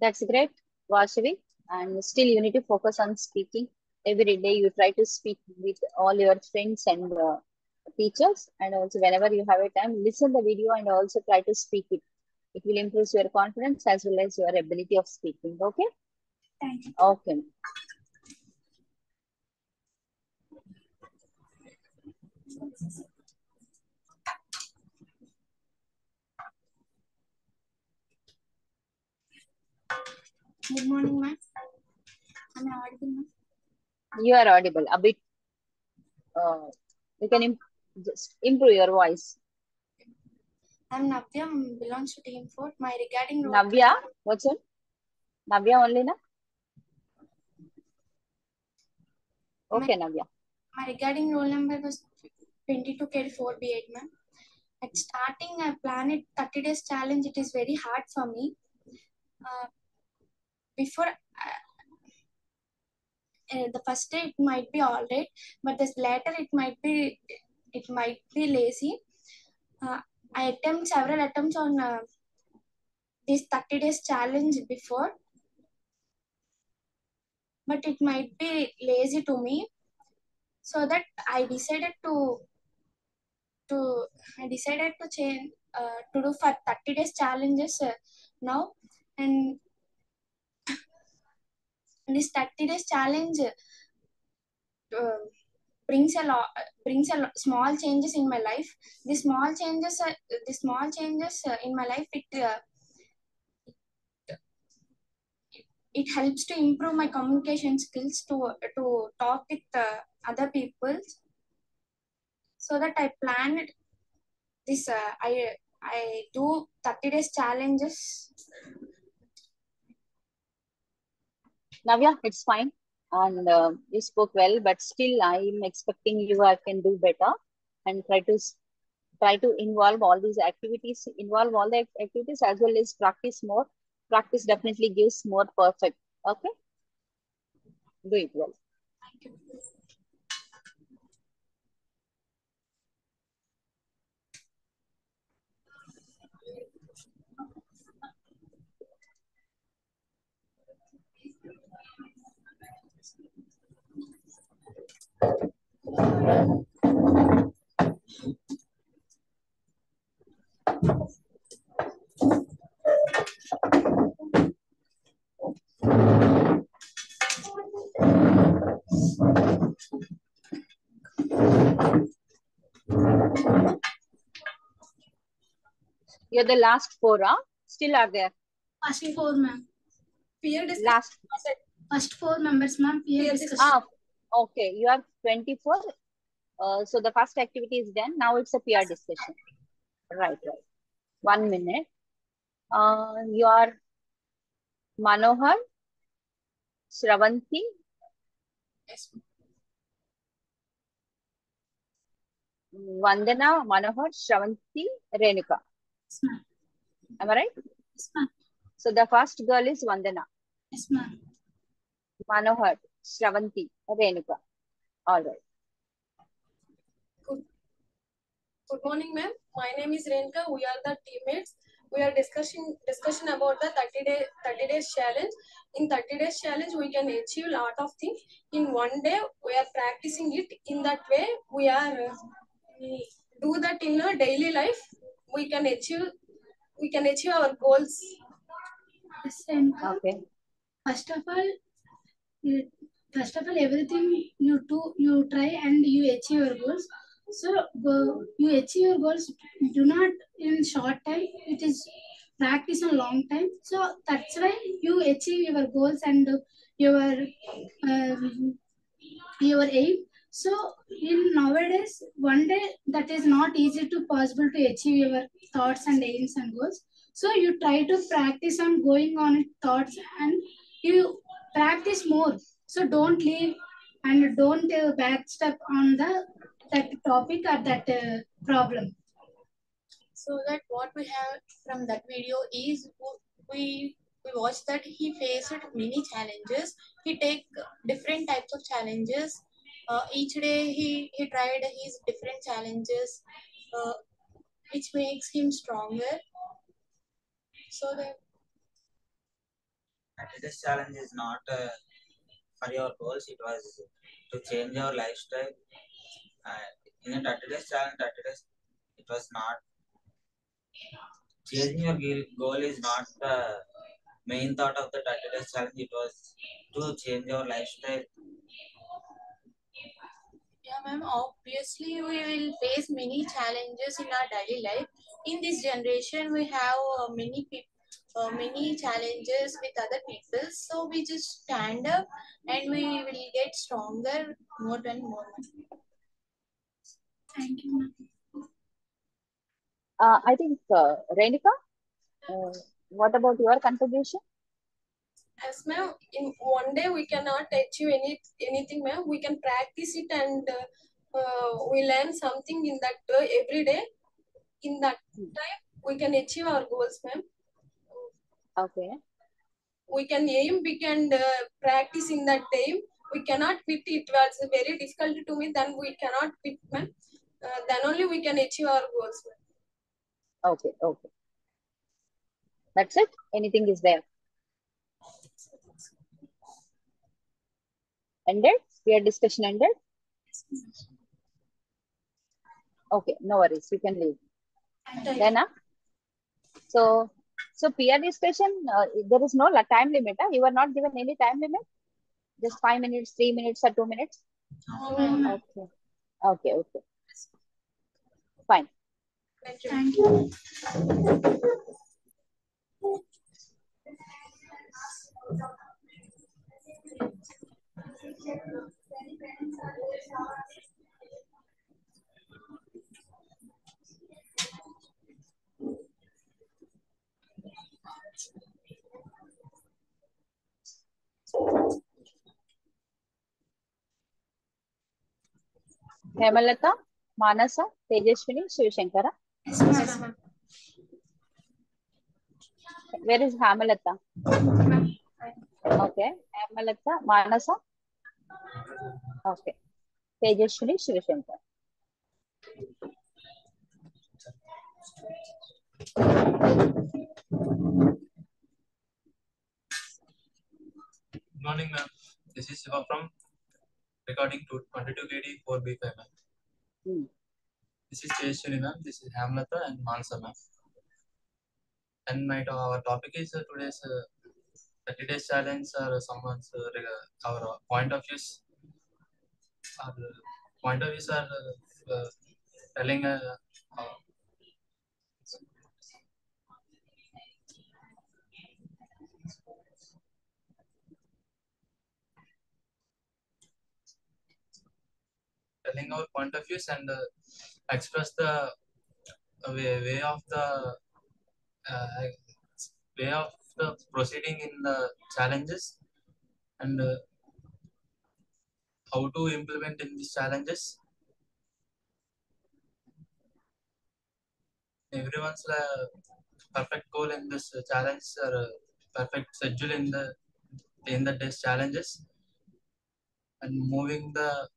B: That's great, Vasavi. And still you need to focus on speaking. Every day you try to speak with all your friends and uh, teachers. And also whenever you have a time, listen the video and also try to speak it. It will improve your confidence as well as your ability of speaking. Okay?
I: Thank you.
B: Okay.
I: Good morning, ma'am. Am I audible, ma'am?
B: You are audible. A bit. Uh, you can imp just improve your voice.
I: I'm Navya. Belongs to Team Four. My regarding
B: Navya, what's it? Navya only, na? Okay,
I: my,
B: Navya.
I: My regarding roll number was 22K4B8, ma'am. At starting, I planned it 30 days challenge. It is very hard for me. Uh, before uh, uh, the first day, it might be all right, but this later it might be it might be lazy. Uh, I attempt several attempts on uh, this 30 days challenge before, but it might be lazy to me so that i decided to to i decided to change uh, to do for 30 days challenges uh, now and this 30 days challenge uh, brings a lot brings a small changes in my life. The small changes uh, the small changes uh, in my life it uh, it helps to improve my communication skills to to talk with uh, other people. So that i planned this uh, i i do 30 days challenges.
B: Navya, it's fine. And uh, you spoke well, but still I'm expecting you I can do better and try to try to involve all these activities, involve all the activities as well as practice more practice definitely gives more perfect. Okay? Do it well.
I: Thank you.
B: You're the last four, huh? Still are there?
I: First four, ma'am. Peer discussion.
B: Last.
I: First four members, ma'am. Peer discussion.
B: Ah, okay. You have 24. Uh, so the first activity is done. Now it's a peer discussion. Right, right. One minute. Uh, you are Manohar, Shravanti,
I: Yes,
B: Vandana, Manohar, Shravanti, Renuka.
I: ma'am.
B: Am I right?
I: Yes.
B: So the first girl is Vandana,
I: Yes, ma'am.
B: Manohar, Shravanti, Renuka. All right.
A: Good morning, ma'am. My name is Renka. We are the teammates. We are discussing discussion about the 30 day 30 days challenge. In 30 days challenge, we can achieve a lot of things. In one day, we are practicing it. In that way, we are do that in our daily life. We can achieve we can achieve our goals.
I: Yes, Renuka.
B: Okay.
I: First of all, you, first of all, everything you do, you try and you achieve your goals. So you achieve your goals. Do not in short time. It is practice a long time. So that's why you achieve your goals and your um, your aim. So in nowadays, one day that is not easy to possible to achieve your thoughts and aims and goals. So you try to practice on going on thoughts and you practice more. So don't leave and don't uh, backstep on the that topic or that uh, problem.
N: So that what we have from that video is we we watched that he faced many challenges. He take different types of challenges. Uh, each day he he tried his different challenges, uh, which makes him stronger. So that
O: This challenge is not uh, for your goals, it was to change your lifestyle. Uh, in a 30 challenge, 30 it was not. Changing your goal is not the main thought of the 30 challenge, it was to change your lifestyle.
N: Yeah, ma'am. Obviously, we will face many challenges in our daily life. In this generation, we have uh, many people. Uh, many challenges with other people so we just stand up and we will get stronger more and more
I: Thank you. ma'am.
B: Uh, I think uh, Renuka, uh, what about your contribution?
A: As ma'am, in one day we cannot achieve any anything, ma'am. We can practice it and uh, uh, we learn something in that uh, every day. In that time, we can achieve our goals, ma'am.
B: Okay.
A: We can aim, we can uh, practice in that time. We cannot quit. It was very difficult to me. Then we cannot quit, ma'am. Uh, then only we can achieve our goals, ma'am.
B: Okay, okay. That's it? Anything is there? Ended? Your discussion ended? Okay, no worries. You can leave. Then, uh, so, so peer discussion, uh, there is no time limit. Uh? You are not given any time limit? Just five minutes, three minutes, or two minutes? Okay. Okay, okay. Fine.
A: Thank you.
I: Thank you.
B: Hemalata, Manasa, Tejaswini, Shivashankara.
I: Yes, ma'am.
B: Where is Hemalata? Okay. Hemalata, Manasa. Okay. Tejaswini, Shivashankara.
E: Good morning, ma'am. This is Shiva from recording to 22 KD 4B5, ma'am.
B: Hmm.
E: This is Tejaswini, ma'am. This is Hamlata and Mansa, ma'am. And my our topic is uh, today's uh, 30 days challenge or someone's uh, our uh, point of views. Our uh, point of views are uh, uh, telling uh, telling our point of views and uh, express the uh, way, way of the uh, way of the proceeding in the challenges and how to implement in these challenges. Everyone's uh, perfect goal in this challenge or uh, perfect schedule in the in the day's challenges and moving the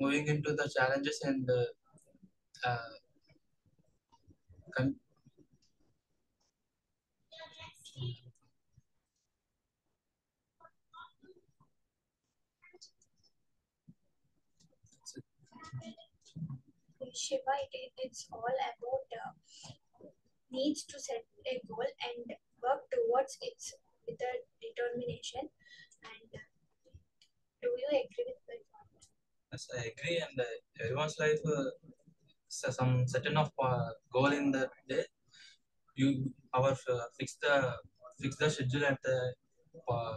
E: moving into the challenges and uh, uh,
J: Shiva, it, it's all about uh, needs to set a goal and work towards it with a determination. And uh, do you agree with that?
E: Yes, I agree, and uh, everyone's life uh, so some certain of uh, goal in the day. You our uh, fix the fix the schedule at the uh,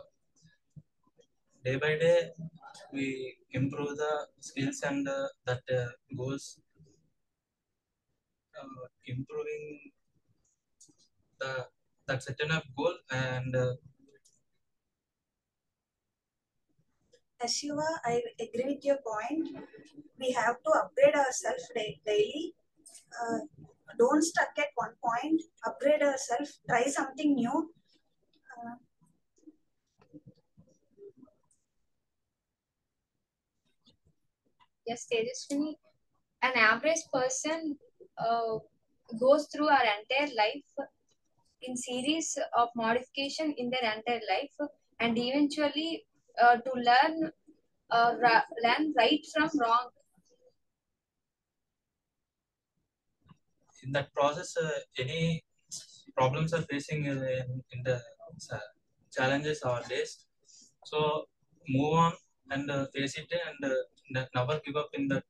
E: day by day. We improve the skills and uh, that uh, goals. Uh, improving the that certain of goal and
D: Ashiva, I agree with your point. We have to upgrade ourselves da- daily. Uh, don't stuck at one point. Upgrade ourselves. Try something new. Uh,
C: Yes, Tejaswini, an average person uh, goes through our entire life in series of modification in their entire life and eventually uh, to learn uh, learn right from wrong
E: in that process, uh, any problems are facing in, in the uh, challenges or days. So move on and uh, face it and uh, never give up in the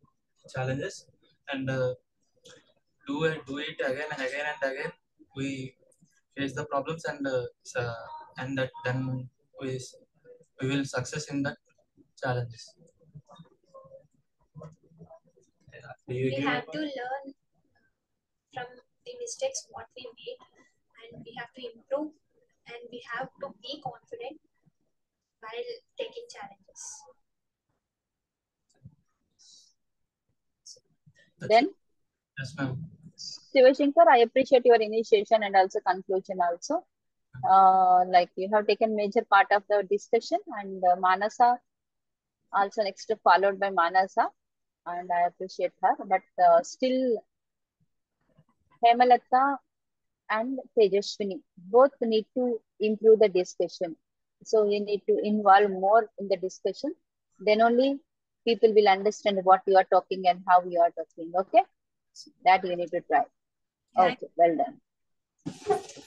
E: challenges and do it, do it again and again and again. We face the problems and and that then we we will success in the challenges. Yeah, you
J: We have
E: with
J: to learn from the mistakes what we made and we have to improve and we have to be confident while taking challenges.
B: Then,
E: Yes, ma'am.
B: Shivashankar, I appreciate your initiation and also conclusion also. Uh, like you have taken major part of the discussion and uh, Manasa also next followed by Manasa and I appreciate her. But uh, still Hemalata and Tejaswini both need to improve the discussion. So you need to involve more in the discussion. Then only people will understand what you are talking and how you are talking. Okay, that you need to try. Okay, well done.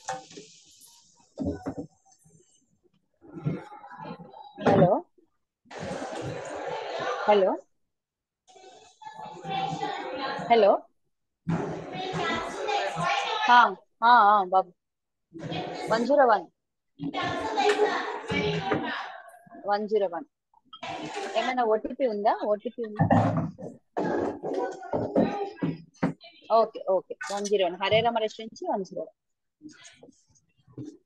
B: Hello hello hello Babu. One zero one. One zero one. ఏమైనా OTP ఉందా? OTP ఉందా? Okay okay. One zero one. Hare Rama restaurant one zero one.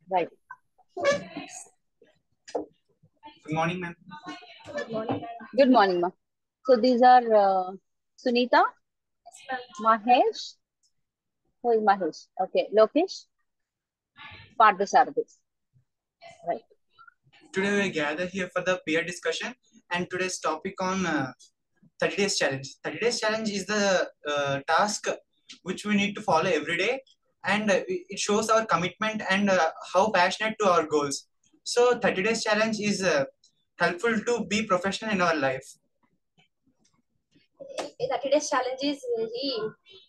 B: Right.
F: Good morning, ma'am.
B: Good morning, ma'am. Good morning, ma'am. So these are uh, Sunita, Mahesh. Who is Mahesh? Okay, Lokesh, Parthasarathi. Right.
F: Today we gather here for the peer discussion and today's topic on uh, 30 days challenge. 30 days challenge is the uh, task which we need to follow every day and it shows our commitment and uh, how passionate to our goals. So 30 days challenge is uh, helpful to be professional in our life.
C: that today's challenge is very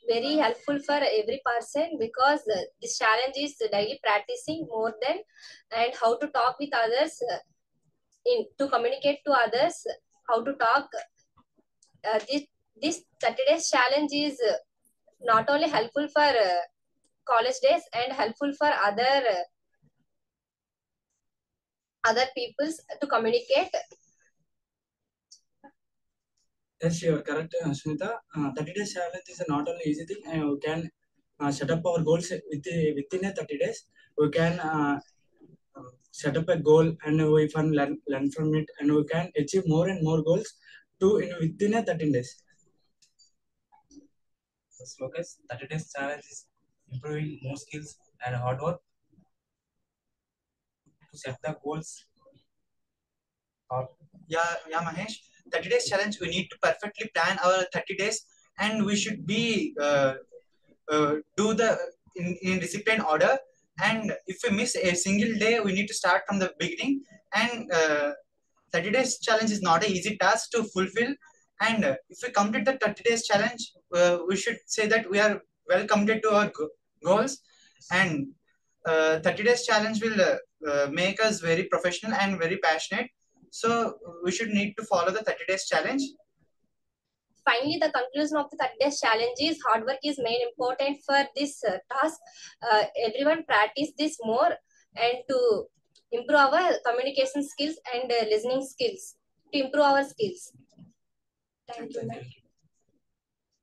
C: very helpful for every person because uh, this challenge is daily practicing more than and how to talk with others in to communicate to others how to talk uh, this this 30 days challenge is not only helpful for uh, college days and helpful for other other peoples to communicate
P: Yes, you are correct, uh, Smita. Uh, 30 days challenge is not only easy thing. Uh, we can uh, set up our goals within, within 30 days. We can uh, uh, set up a goal and we can learn, learn from it and we can achieve more and more goals to in within a 13 days.
Q: So, Lokesh, 30 days challenge is improving more skills and hard work to set the goals. Or
F: Yeah, yeah, Mahesh. 30 days challenge, we need to perfectly plan our 30 days and we should be uh, uh, do the in, in discipline order. And if we miss a single day, we need to start from the beginning. And uh, 30 days challenge is not an easy task to fulfill. And if we complete the 30 days challenge, uh, we should say that we are well committed to our goals. And uh, 30 days challenge will uh, uh, make us very professional and very passionate. So we should need to follow the 30 days challenge.
C: finally the conclusion of the 30 days challenge is hard work is main important for this uh, task uh, everyone practice this more and to improve our communication skills and uh, listening skills to improve our skills thank you ma'am.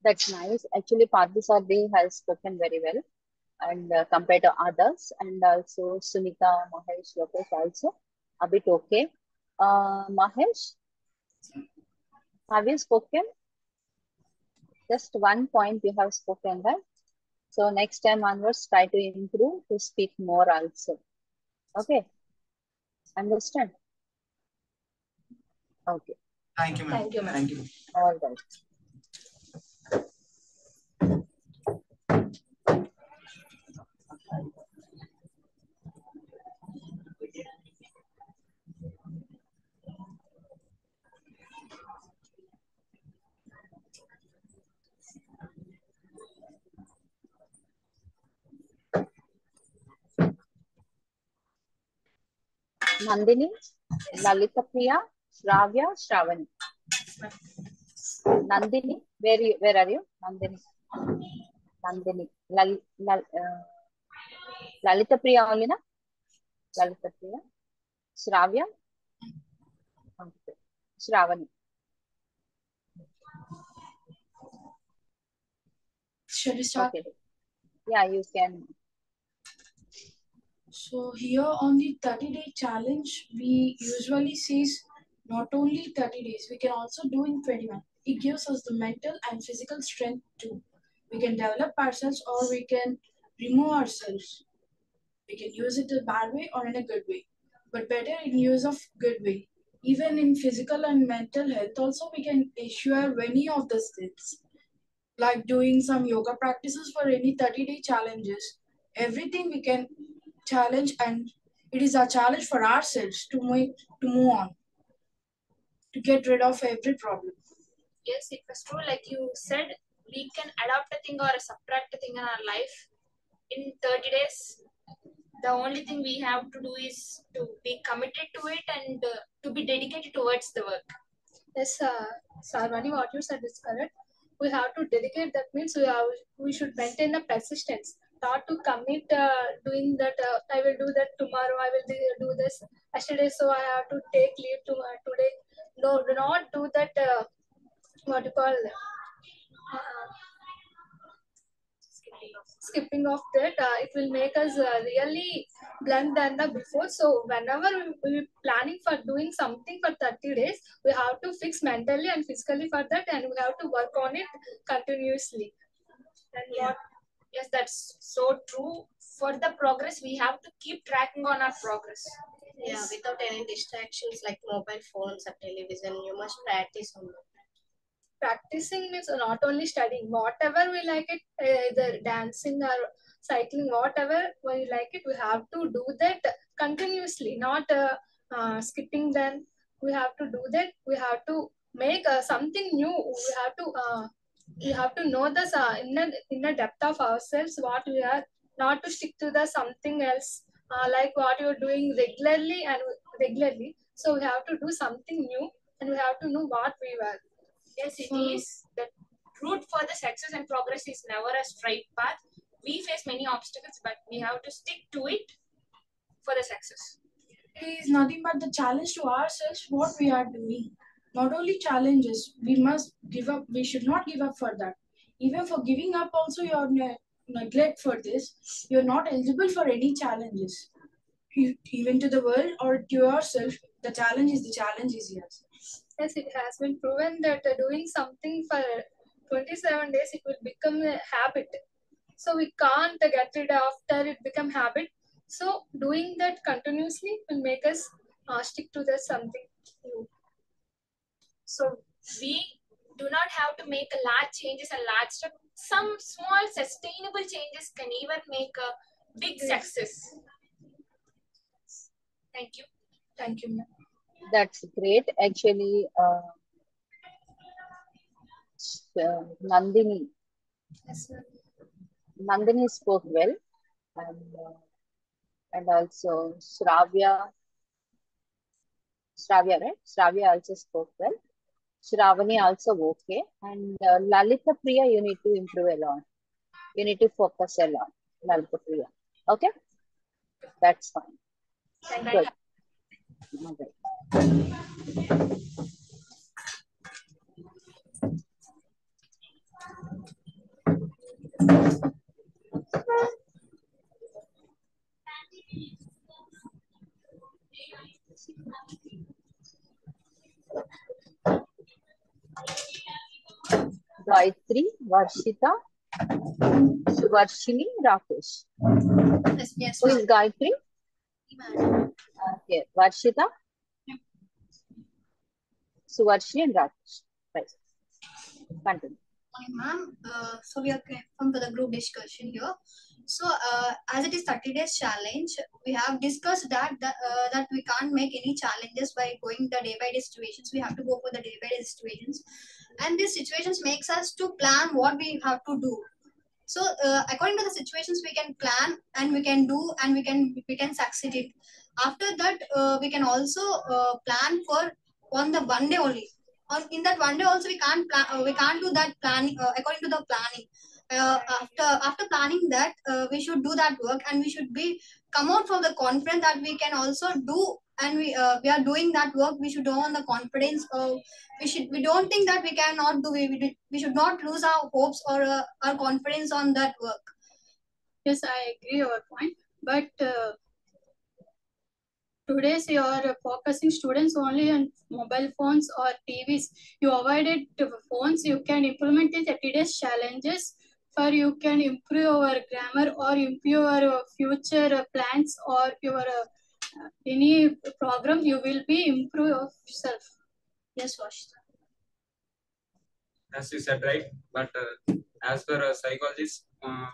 B: That's nice. Actually, Parthi Sardi has spoken very well and uh, compared to others, and also Sunita, Mahesh, Lokesh also a bit okay. Uh, Mahesh, have you spoken? Just one point you have spoken, right? So next time onwards, try to improve to speak more also. Okay, understand? Okay,
F: Thank you, ma'am.
C: Thank you, ma'am.
F: Thank you.
B: all right. Nandini, Lalita Priya, Shravya, Shravani. Nandini, where you, where are you? Nandini. Nandini. Lal, Lal, uh, Lalita Priya only, na? Lalita Priya. Shravya. Okay. Shravani.
H: Should we start?
B: Okay. Yeah, you can.
H: So here on the 30 day challenge, we usually says not only 30 days, we can also do in 21. It gives us the mental and physical strength too. We can develop ourselves or we can remove ourselves. We can use it in a bad way or in a good way, but better in use of good way. Even in physical and mental health, also we can assure many of the things, like doing some yoga practices for any 30 day challenges. Everything we can challenge and it is a challenge for ourselves to make to move on to get rid of every problem
N: Yes, it was true. Like you said, we can adopt a thing or subtract a thing in our life in 30 days. The only thing we have to do is to be committed to it and uh, to be dedicated towards the work.
A: Yes, uh, Sarvani, what you said is correct. We have to dedicate. That means we have we should maintain the persistence. Not to commit uh, doing that. Uh, I will do that tomorrow. I will do, do this yesterday. So I have to take leave to, uh, today. No, do not do that. Uh, what you call uh, skipping of that. Uh, it will make us uh, really blunt than the before. So whenever we we planning for doing something for 30 days, we have to fix mentally and physically for that, and we have to work on it continuously.
N: And what? Yes, that's so true. For the progress, we have to keep tracking on our progress.
J: Yeah, without any distractions like mobile phones or television, you must practice on that.
A: Practicing means not only studying, whatever we like it, either dancing or cycling, whatever we like it, we have to do that continuously, not uh, uh, skipping them. We have to do that. We have to make uh, something new. We have to uh, we have to know the uh, inner inner depth of ourselves, what we are, not to stick to the something else uh, like what you're doing regularly and regularly. So we have to do something new, and we have to know what we were.
N: Yes, it
A: So-
N: is. The route for the success and progress is never a straight path. We face many obstacles, but we have to stick to it for the success.
H: it is nothing but the challenge to ourselves what we are doing not only challenges, we must give up. We should not give up for that. Even for giving up, also your ne- neglect for this, you're not eligible for any challenges. Even to the world or to yourself, the challenge is the challenge is yours.
C: Yes, it has been proven that uh, doing something for 27 days, it will become a habit. So we can't get rid after it become habit. So doing that continuously will make us uh, stick to the something new.
R: So we do not have to make a large changes and large step. Some small sustainable changes can even make a big success. Thank you.
C: Thank you, ma'am.
B: That's great. Actually, uh, s- uh, Nandini,
C: Yes.
B: Nandini spoke well, and uh, and also Shravya, Shravya, right? Shravya also spoke well. Shravani also okay, and uh, Lalita Priya, you need to improve a lot. You need to focus a lot, Lalita Priya. Okay, that's fine.
R: Thank
B: Good.
R: you.
B: All right. Gayatri, Rakesh.
J: Yes, yes,
B: Who
J: ma'am.
B: is Gayatri? Okay, Varshita, Suvarshini. Right. Continue.
J: Ma'am. Uh, so we are for the group discussion here. So uh, as it is 30 days challenge, we have discussed that that, uh, that we can't make any challenges by going the day by day situations. We have to go for the day by day situations, and these situations makes us to plan what we have to do. So uh, according to the situations, we can plan and we can do and we can we can succeed it. After that, uh, we can also uh, plan for on the one day only on in that one day also we can't plan uh, we can't do that planning according to the planning uh, after after planning that uh, we should do that work and we should be come out from the confidence that we can also do and we uh, we are doing that work we should go on the confidence uh, we should we don't think that we cannot do we, we, we should not lose our hopes or uh, our confidence on that work
I: Yes, I agree your point. But uh, today's you are focusing students only on mobile phones or TVs. You avoided phones. You can implement the 30 days challenges for you can improve your grammar or improve your future plans or your uh, any program. You will be improve yourself. Yes, Varshita.
K: as you said, right? But uh, as per uh, psychologists, uh,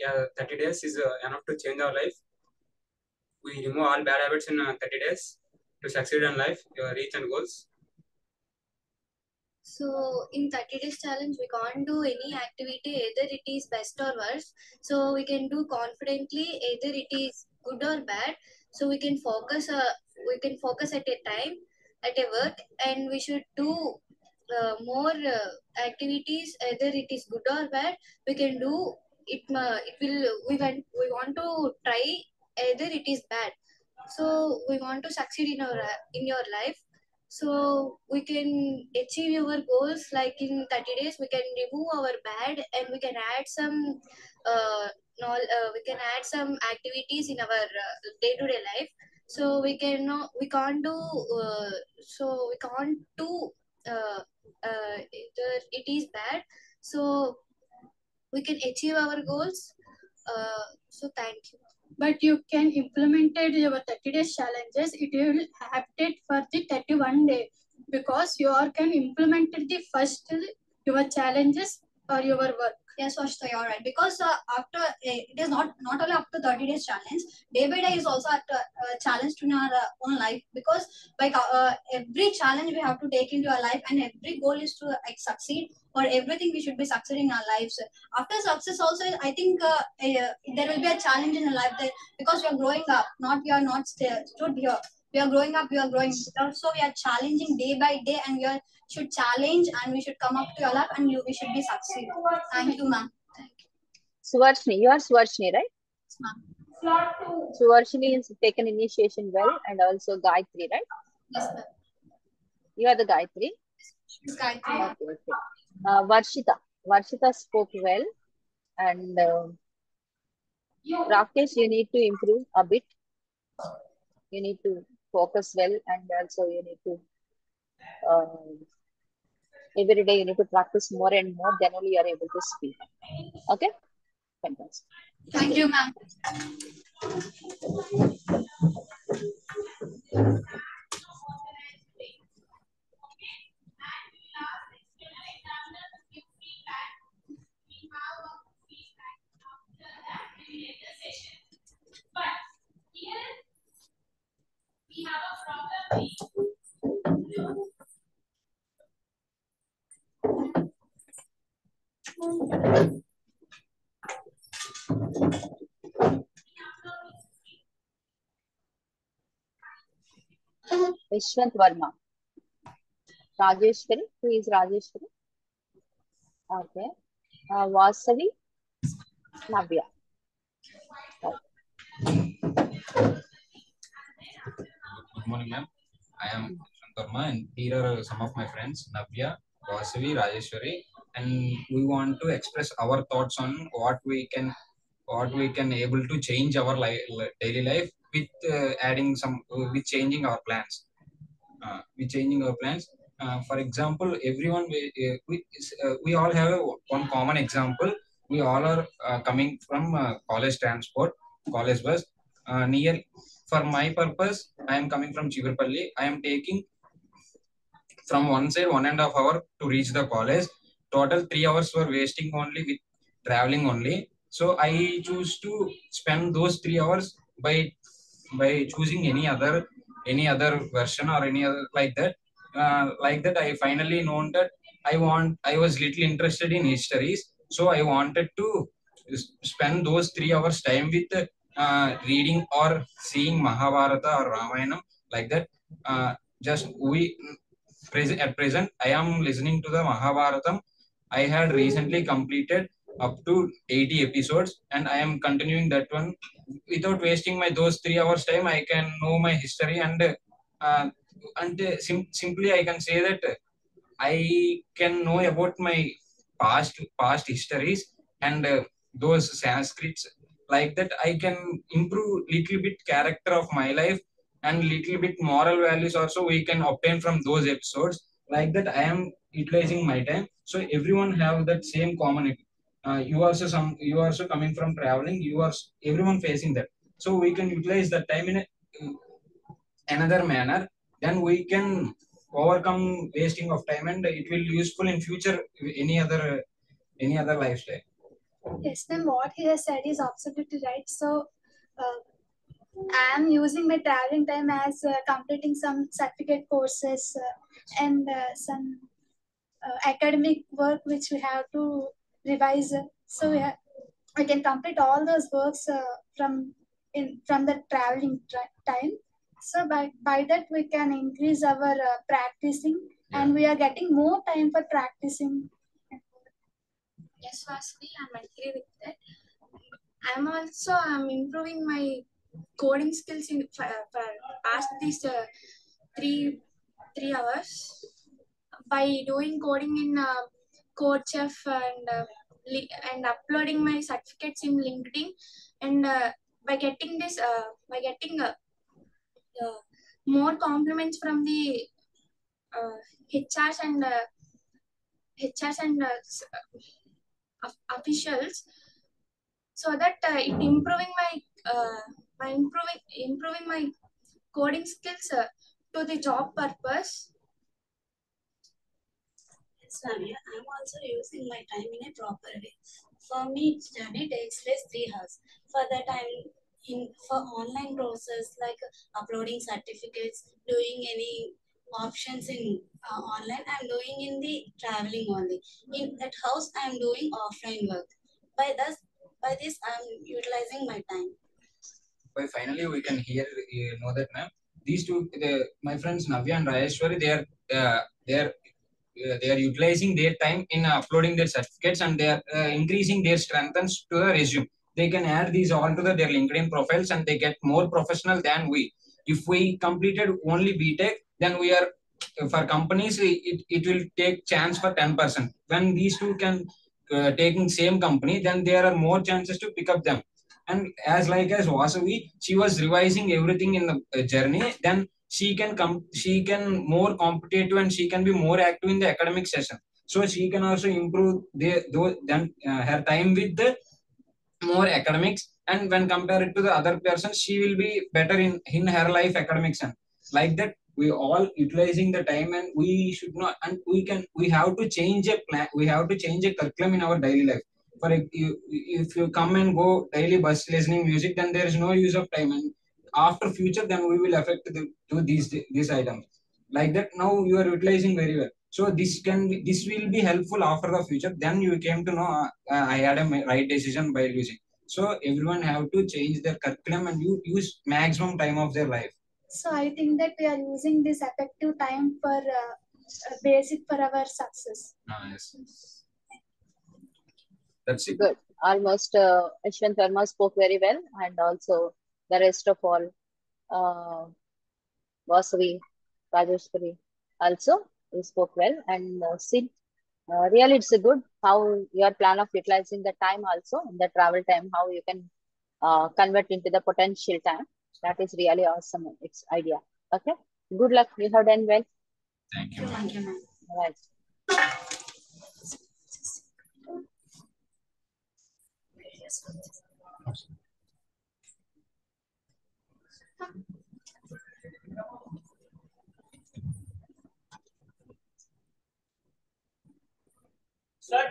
K: yeah, 30 days is uh, enough to change our life. We remove all bad habits in uh, 30 days to succeed in life, your reach and goals.
J: So in 30 days challenge, we can't do any activity, either it is best or worst. So we can do confidently, either it is good or bad. So we can focus, uh, we can focus at a time, at a work, and we should do uh, more uh, activities, either it is good or bad. We can do it. Uh, it will. We want. We want to try either it is bad. So we want to succeed in our in your life so we can achieve our goals like in 30 days we can remove our bad and we can add some uh, no, uh, we can add some activities in our day to day life. So we can we can't do uh, so we can't do uh, uh, it is bad. So we can achieve our goals. Uh, so thank you
I: but you can implement it your 30 days challenges. It will happen for the 31 day because you are can implement the first your challenges or your work
J: Yes, Varshita, you're right. Because uh, after uh, it is not not only up to 30 days challenge, day by day is also a uh, challenge to our uh, own life. Because like uh, every challenge we have to take into our life, and every goal is to like succeed or everything we should be succeeding in our lives. After success, also I think uh, uh, there will be a challenge in our life that because we are growing up, not we are not st- stood here. We are growing up. We are growing. Also, we are challenging day by day, and we are should challenge and we should come up to your life and you, we should be succeed. Thank you, ma'am.
B: Suvarshini, you are Suvarshini, right?
J: Yes, ma'am.
B: Suvarshini has taken initiation well and also Gayatri, right?
J: Yes, ma'am.
B: You are the Gayatri. Okay, okay. Uh, Varshita. Varshita spoke well, and uh, Rakesh, you need to improve a bit. You need to focus well, and also you need to uh, every day you need to practice more and more. Then only you are able to speak. Okay, fantastic.
R: Thank you, ma'am.
B: Vishwant Verma. Rajeshwari. Who is Rajeshwari? Okay. Uh, Vasavi. Navya.
L: Good morning, ma'am. I am Shankarma, and here are some of my friends, Navya, Vasavi, Rajeshwari, and we want to express our thoughts on what we can, what we can able to change our li daily life with uh, adding some, uh, with changing our plans, uh, with changing our plans. Uh, for example, everyone we uh, we, uh, we all have a, one common example. We all are coming from college transport, college bus. Near for my purpose, I am coming from Chivrapalli. I am taking from one side one and a half hour to reach the college. Total three hours were wasting only with traveling only. So I choose to spend those three hours by by choosing any other any other version or any other like that. Uh, like that, I finally known that I want I was little interested in histories, so I wanted to spend those three hours time with uh, reading or seeing Mahabharata or Ramayana like that. Uh, just we at present I am listening to the Mahabharatam. I had recently completed up to 80 episodes and I am continuing that one without wasting my those three hours time. I can know my history and uh, and uh, sim- simply I can say that I can know about my past past histories and uh, those Sanskrits like that. I can improve little bit character of my life and little bit moral values also we can obtain from those episodes. Like that, I am utilizing my time. So everyone have that same common. Uh, you also some you also coming from traveling. You are everyone facing that. So we can utilize that time in a, another manner. Then we can overcome wasting of time and it will useful in future any other any other lifestyle
I: Yes, ma'am, what he has said is absolutely right. So, uh, I am using my traveling time as uh, completing some certificate courses uh, and uh, some uh, academic work which we have to revise. So, we, ha- we can complete all those works uh, from in from the traveling tra- time. So, by, by that, we can increase our uh, practicing and we are getting more time for practicing.
R: Yes, Vasavi, I'm agree with that. I'm also I'm improving my coding skills in for, past these uh, three three hours. By doing coding in uh, CodeChef and uh, and uploading my certificates in LinkedIn and uh, by getting this uh, by getting uh, uh, more compliments from the uh, HRs and uh, HRs and uh, officials so that uh, it improving my uh, by improving improving my coding skills uh, to the job purpose
M: Yes, Ramya, I'm also using my time in a proper way. For me, study takes less three hours. For that, I'm in for online process like uploading certificates, doing any options in uh, online. I'm doing in the traveling only. In at house, I'm doing offline work. By this, by this, I'm utilizing my time.
L: By finally we can hear you know that ma'am. These two the, my friends Navya and Rajeshwari they are uh, they are uh, they are utilizing their time in uploading their certificates and they are uh, increasing their strengths to the resume. They can add these all to the, their linkedin profiles and they get more professional than we. If we completed only btech then we are for companies it, it will take chance for 10% when these two can uh, taking same company then there are more chances to pick up them and as like as Vasavi she was revising everything in the uh, journey. Then she can come she can more competitive and she can be more active in the academic session. So she can also improve the then uh, her time with the more academics. And when compared to the other person she will be better in in her life academics. And like that we all utilizing the time and we should not and we can we have to change a plan we have to change a curriculum in our daily life for if you, if you come and go daily bus listening music then there is no use of time. And after future then we will affect the, to these these items. Like that now you are utilizing very well. So this can be this will be helpful after the future. Then you came to know uh, i had a right decision by using. So everyone have to change their curriculum and you use maximum time of their life.
I: So I think that we are using this effective time for uh, uh, basic for our success.
L: Ah, yes. That's it.
B: Good. Almost uh, Ashwant Verma spoke very well, and also the rest of all, uh, Vasavi, Rajeshwari also he spoke well. And uh, Sid, uh, really it's a good how your plan of utilizing the time also, the travel time, how you can uh, convert into the potential time. That is really awesome. It's idea. Okay. Good luck. You have done well.
L: Thank you.
M: Thank you, ma'am.
B: All right.
S: Slot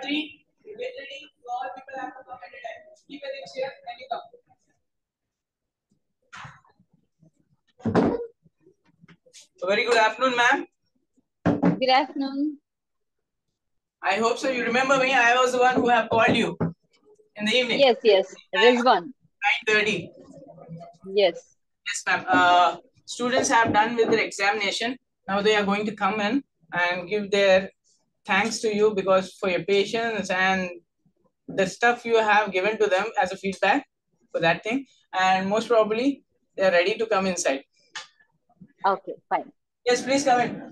S: three, you get ready. All people have to come at a time. Keep it in chair and you come. So very good afternoon, ma'am.
B: Good afternoon.
S: I hope so. You remember me? I was the one who have called you in the evening.
B: Yes, yes. Rizwan.
S: Nine thirty.
B: Yes.
S: Yes, ma'am. Uh, students have done with their examination. Now they are going to come in and give their thanks to you because for your patience and the stuff you have given to them as a feedback for that thing. And most probably they are ready to come inside.
B: Okay, fine.
S: Yes, please come in.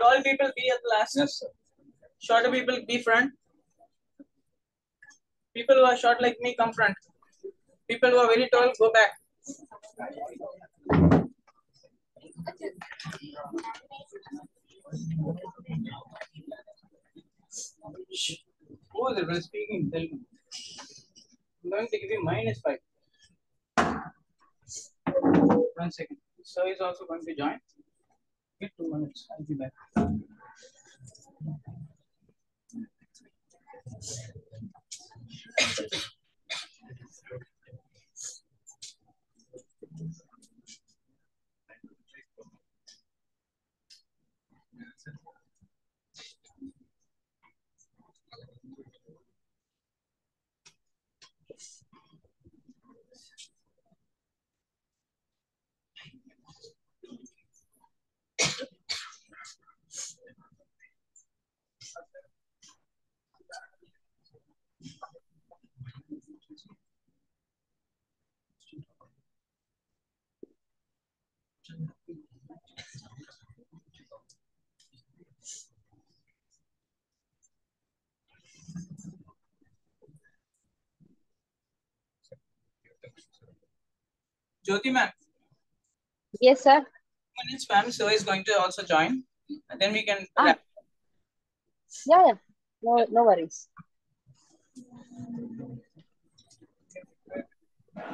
S: Tall people be at last.
L: Yes, sir.
S: Shorter people be front. People who are short like me come front. People who are very tall go back. Who is it speaking? Tell me. I'm going to give you minus five. One second. So is also going to join. Give two minutes. I'll be back. Jyoti ma'am,
B: Yes, sir.
S: minutes ma'am, so is going to also join. And then we can
B: Ah.
S: wrap.
B: Yeah, yeah. No, no worries.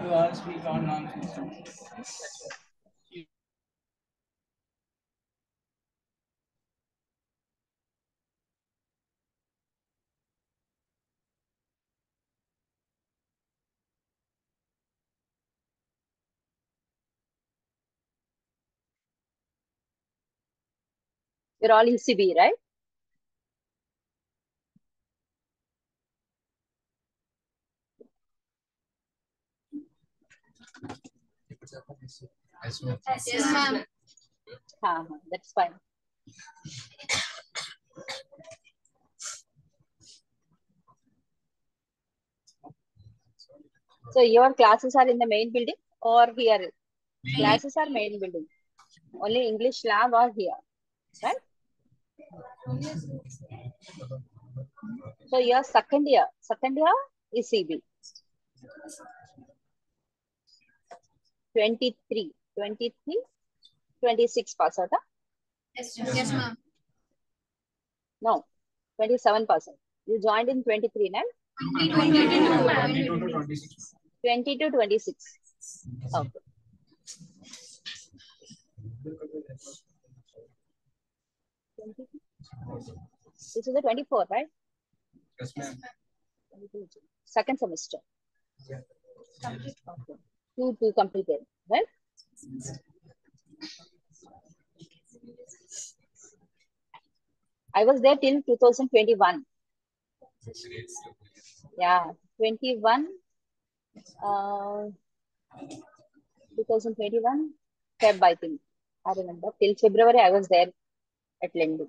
S: You all speak on nonsense.
B: You're all ECE, right?
L: Yes, ma'am.
J: Yes,
B: that's fine. So your classes are in the main building or here? Classes are main building. Only English lab are here, right? So your second year, second year ECB. 23, 23, 26 pass out. huh?
R: Yes, yes, ma'am.
B: No, 27 percent. You joined in 23, no?
R: 22, ma'am.
B: 20 to 26. Okay. This is the 24, right?
L: Yes, ma'am.
B: Second semester. Yeah. Okay. Two, two completed, right? I was there till 2021. Yeah, 21, uh, 2021, Feb, I think. I remember. Till February, I was there at Lendi.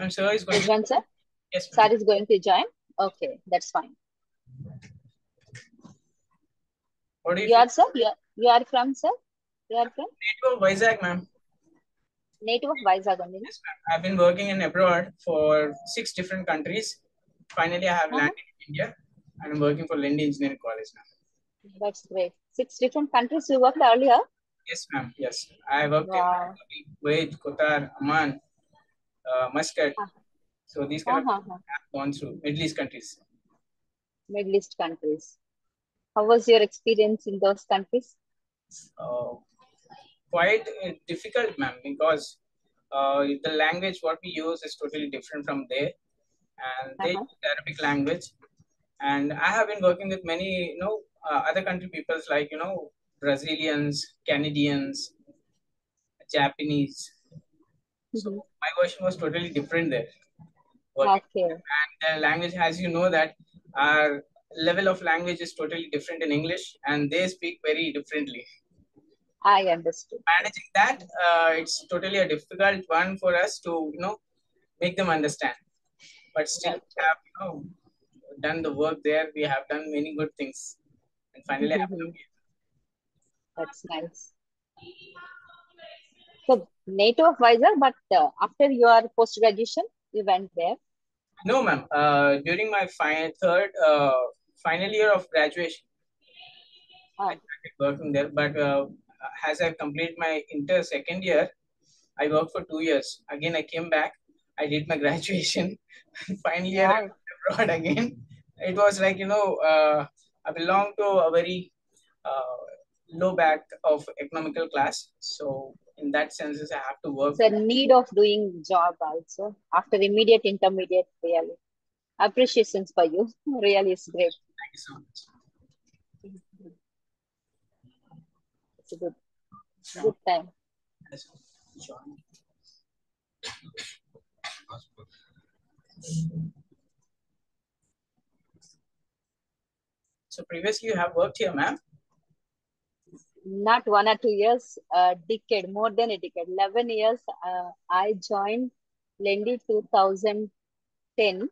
S: And sir is going
B: one, sir?
S: Yes,
B: Sir is going to join? Okay, that's fine.
S: What do you
B: You are, sir? You are, you are from, sir? You are from?
S: native of Vizag, ma'am?
B: Native of Vizag only, no?
S: I've been working in abroad for six different countries. Finally, I have uh-huh. landed in India and I'm working for Lendi Engineering College now.
B: That's great. Six different countries you worked earlier?
S: Yes, ma'am. Yes. I worked
B: Wow.
S: in Kuwait, Qatar, Oman, uh, Muscat. So these kind
B: Uh-huh,
S: of I've gone through Middle East countries.
B: Middle East countries. How was your experience in those countries?
S: uh, quite uh, difficult, ma'am, because uh, the language what we use is totally different from there, and they
B: Uh-huh.
S: use Arabic language. And I have been working with many, you know, uh, other country peoples like you know Brazilians, Canadians, Japanese. So my version was totally different there.
B: Okay.
S: And the language, as you know, that our level of language is totally different in English, and they speak very differently
B: I understood.
S: managing that uh, it's totally a difficult one for us to you know make them understand but still we have you know done the work there we have done many good things and finally I have
B: Mhm. That's nice. So, native of Vizag, but uh, after your post graduation, you went there.
S: no ma'am. Uh, during my fi- third uh, final year of graduation I started working there. But uh, as I complete my inter second year I worked for two years. Again I came back. I did my graduation. Final year I went abroad again. It was like you know uh, I belong to a very uh, low back of economical class. So in that sense I have to work
B: It's a need of doing job also after immediate intermediate, really. Appreciations for you. Really, it's great.
S: thank you so much
B: It's a good, good time.
S: so previously you have worked here ma'am
B: Not one or two years, a decade, more than a decade. 11 years. Uh, I joined Lendi 2010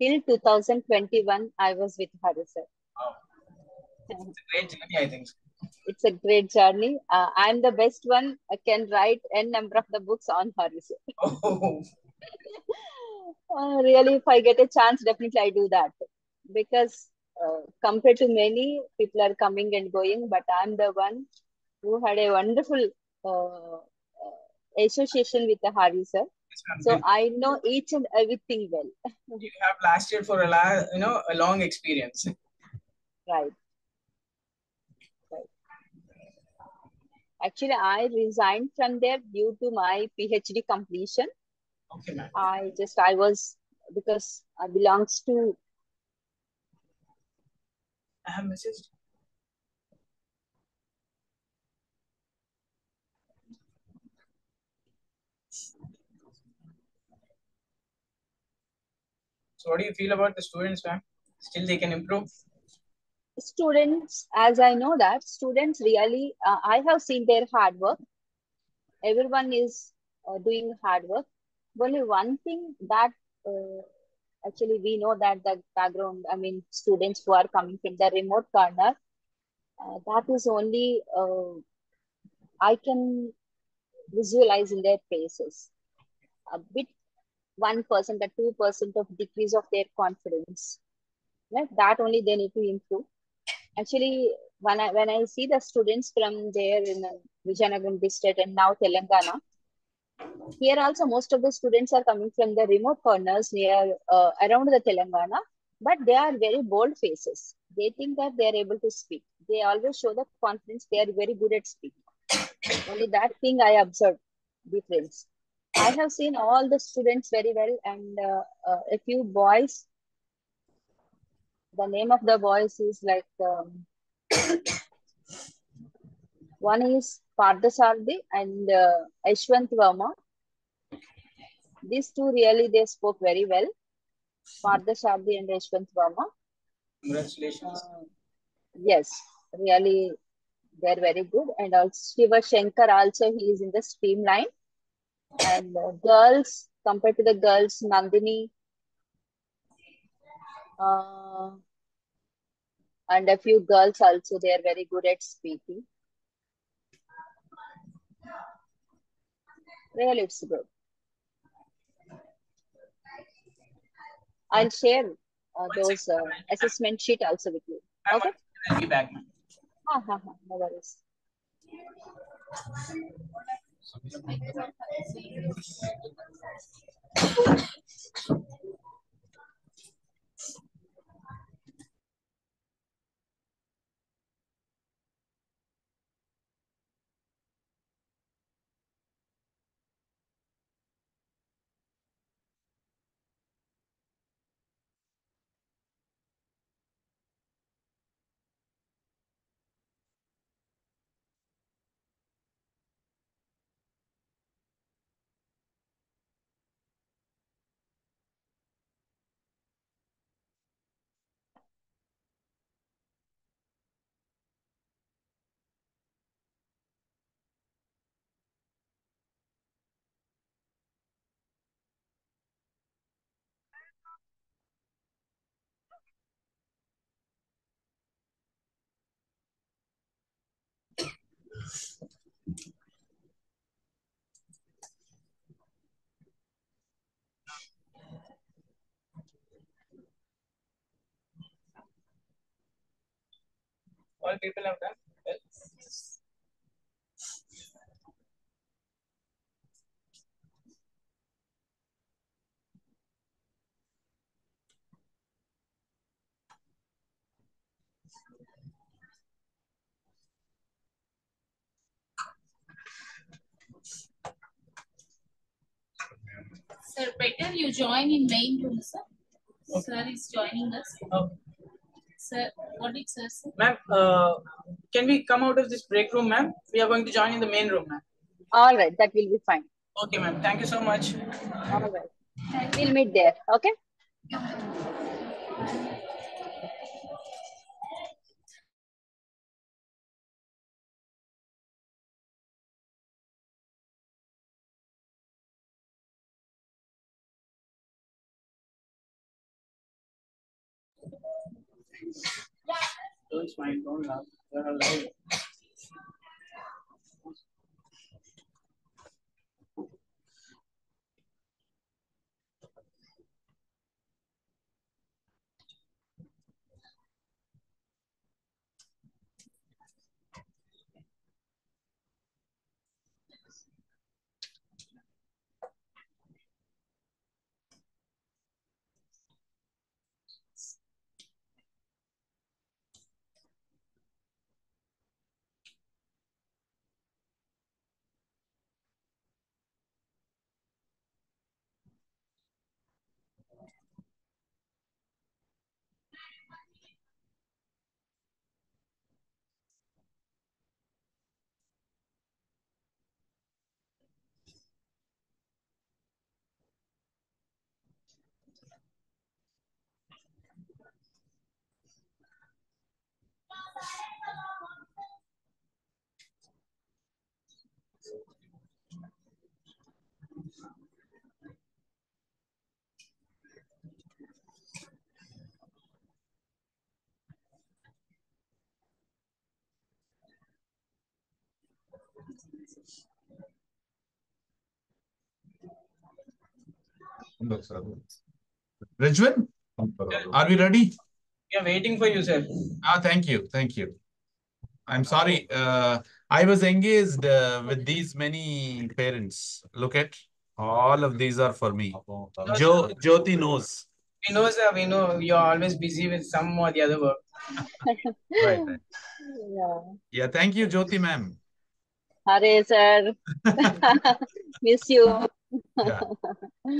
B: till 2021. I was with Hari sir.
S: it's a great journey I think
B: It's a great journey. Uh, I'm the best one. I can write n number of the books on Hari sir.
S: oh
B: Uh, really, if I get a chance, definitely I do that because uh, compared to many people are coming and going, but I'm the one who had a wonderful uh, uh, association with the Hari sir. So I know each and everything well.
S: you have lasted for a la- you know a long experience
B: Right. Actually, I resigned from there due to my PhD completion.
S: Okay, ma'am.
B: I just I was because I belongs to
S: I have messaged. So what do you feel about the students, ma'am? Still they can improve?
B: students. As I know that students really, uh, I have seen their hard work. Everyone is uh, doing hard work. Only one thing that uh, actually we know that the background. I mean, students who are coming from the remote corner. Uh, that is only uh, I can visualize in their faces a bit one percent or two percent of decrease of their confidence. That only they need to improve. Actually, when I when I see the students from there in uh, Vijayanagaram district and now Telangana, here also most of the students are coming from the remote corners near uh, around the Telangana, but they are very bold faces. They think that they are able to speak. They always show the confidence. They are very good at speaking. Only that thing I observed difference. I have seen all the students very well, and uh, uh, a few boys. The name of the boys is like um, one is Pardasardi and uh, Ashwant Verma. These two really they spoke very well. Pardasardi and Ashwant Verma.
S: Congratulations.
B: Uh, yes, really they're very good. And also Shiva Shankar also he is in the streamline. And uh, girls compared to the girls, Nandini uh, and a few girls also they are very good at speaking. Really, it's good. I'll share uh, those uh, assessment sheet also with you. Okay.
S: I'll be back, ma'am.
B: Ha, ha, ha. No worries.
S: All people have done well.
T: Sir, better you join in main room, sir. Sir is joining us.
S: Okay.
T: Sir, what did sir say?
S: Ma'am, uh, can we come out of this break room, ma'am? We are going to join in the main room, ma'am.
B: All right, that will be fine.
S: Okay, ma'am. Thank you so much.
B: All right. We'll meet there. Okay.
S: Don't mind, don't laugh. You're alive.
U: Rijwan, are we ready?
S: We are waiting for you, sir.
U: Ah, thank you. Thank you. I'm sorry. Uh, I was engaged uh, with these many parents. Look at all of these are for me. Jo Jyoti knows.
S: We know, sir. We know you're always busy with some or the other work.
U: Right. right.
B: Yeah.
U: Yeah. Thank you, Jyoti ma'am.
B: Hari sir. Miss you.
U: Yeah.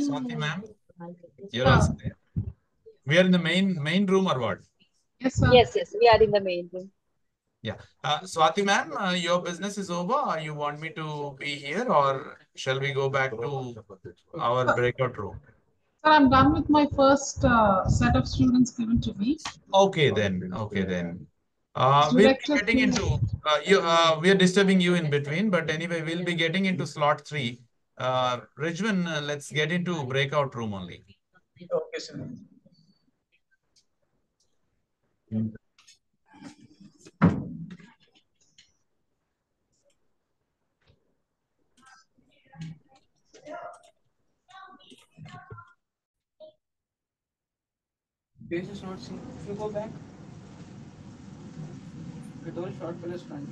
U: Swati ma'am, you're also there. We are in the main main room or what?
B: Yes, sir. Yes, yes. We are in the main room.
U: Yeah. Uh, Swati ma'am, uh, your business is over or you want me to be here or shall we go back to our breakout room?
V: Sir, I'm done with my first uh, set of students given to me.
U: Okay then. Okay then. Uh, we'll be getting into uh, you. Uh, we are disturbing you in between, but anyway, we'll be getting into slot three. Uh, Rijwan, uh, let's get into breakout room only.
S: Okay, sir. Page is not seen. If you go back, the door short for front.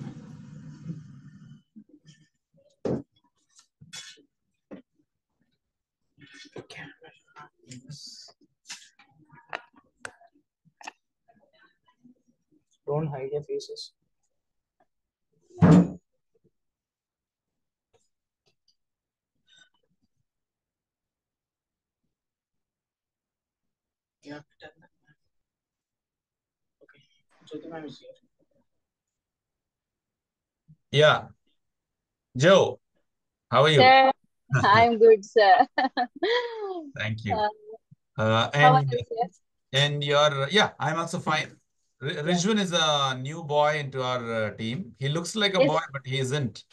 S: Don't hide your faces. Yeah, done that. Okay, Jyoti ma'am is here.
U: Yeah. Joe, how are you?
B: Sir, I'm good, sir.
U: Thank you.
B: Uh,
U: Uh, and
B: you,
U: and your yeah, I'm also fine. R- Rijwan is a new boy into our uh, team. He looks like a
B: Yes.
U: boy, but he isn't.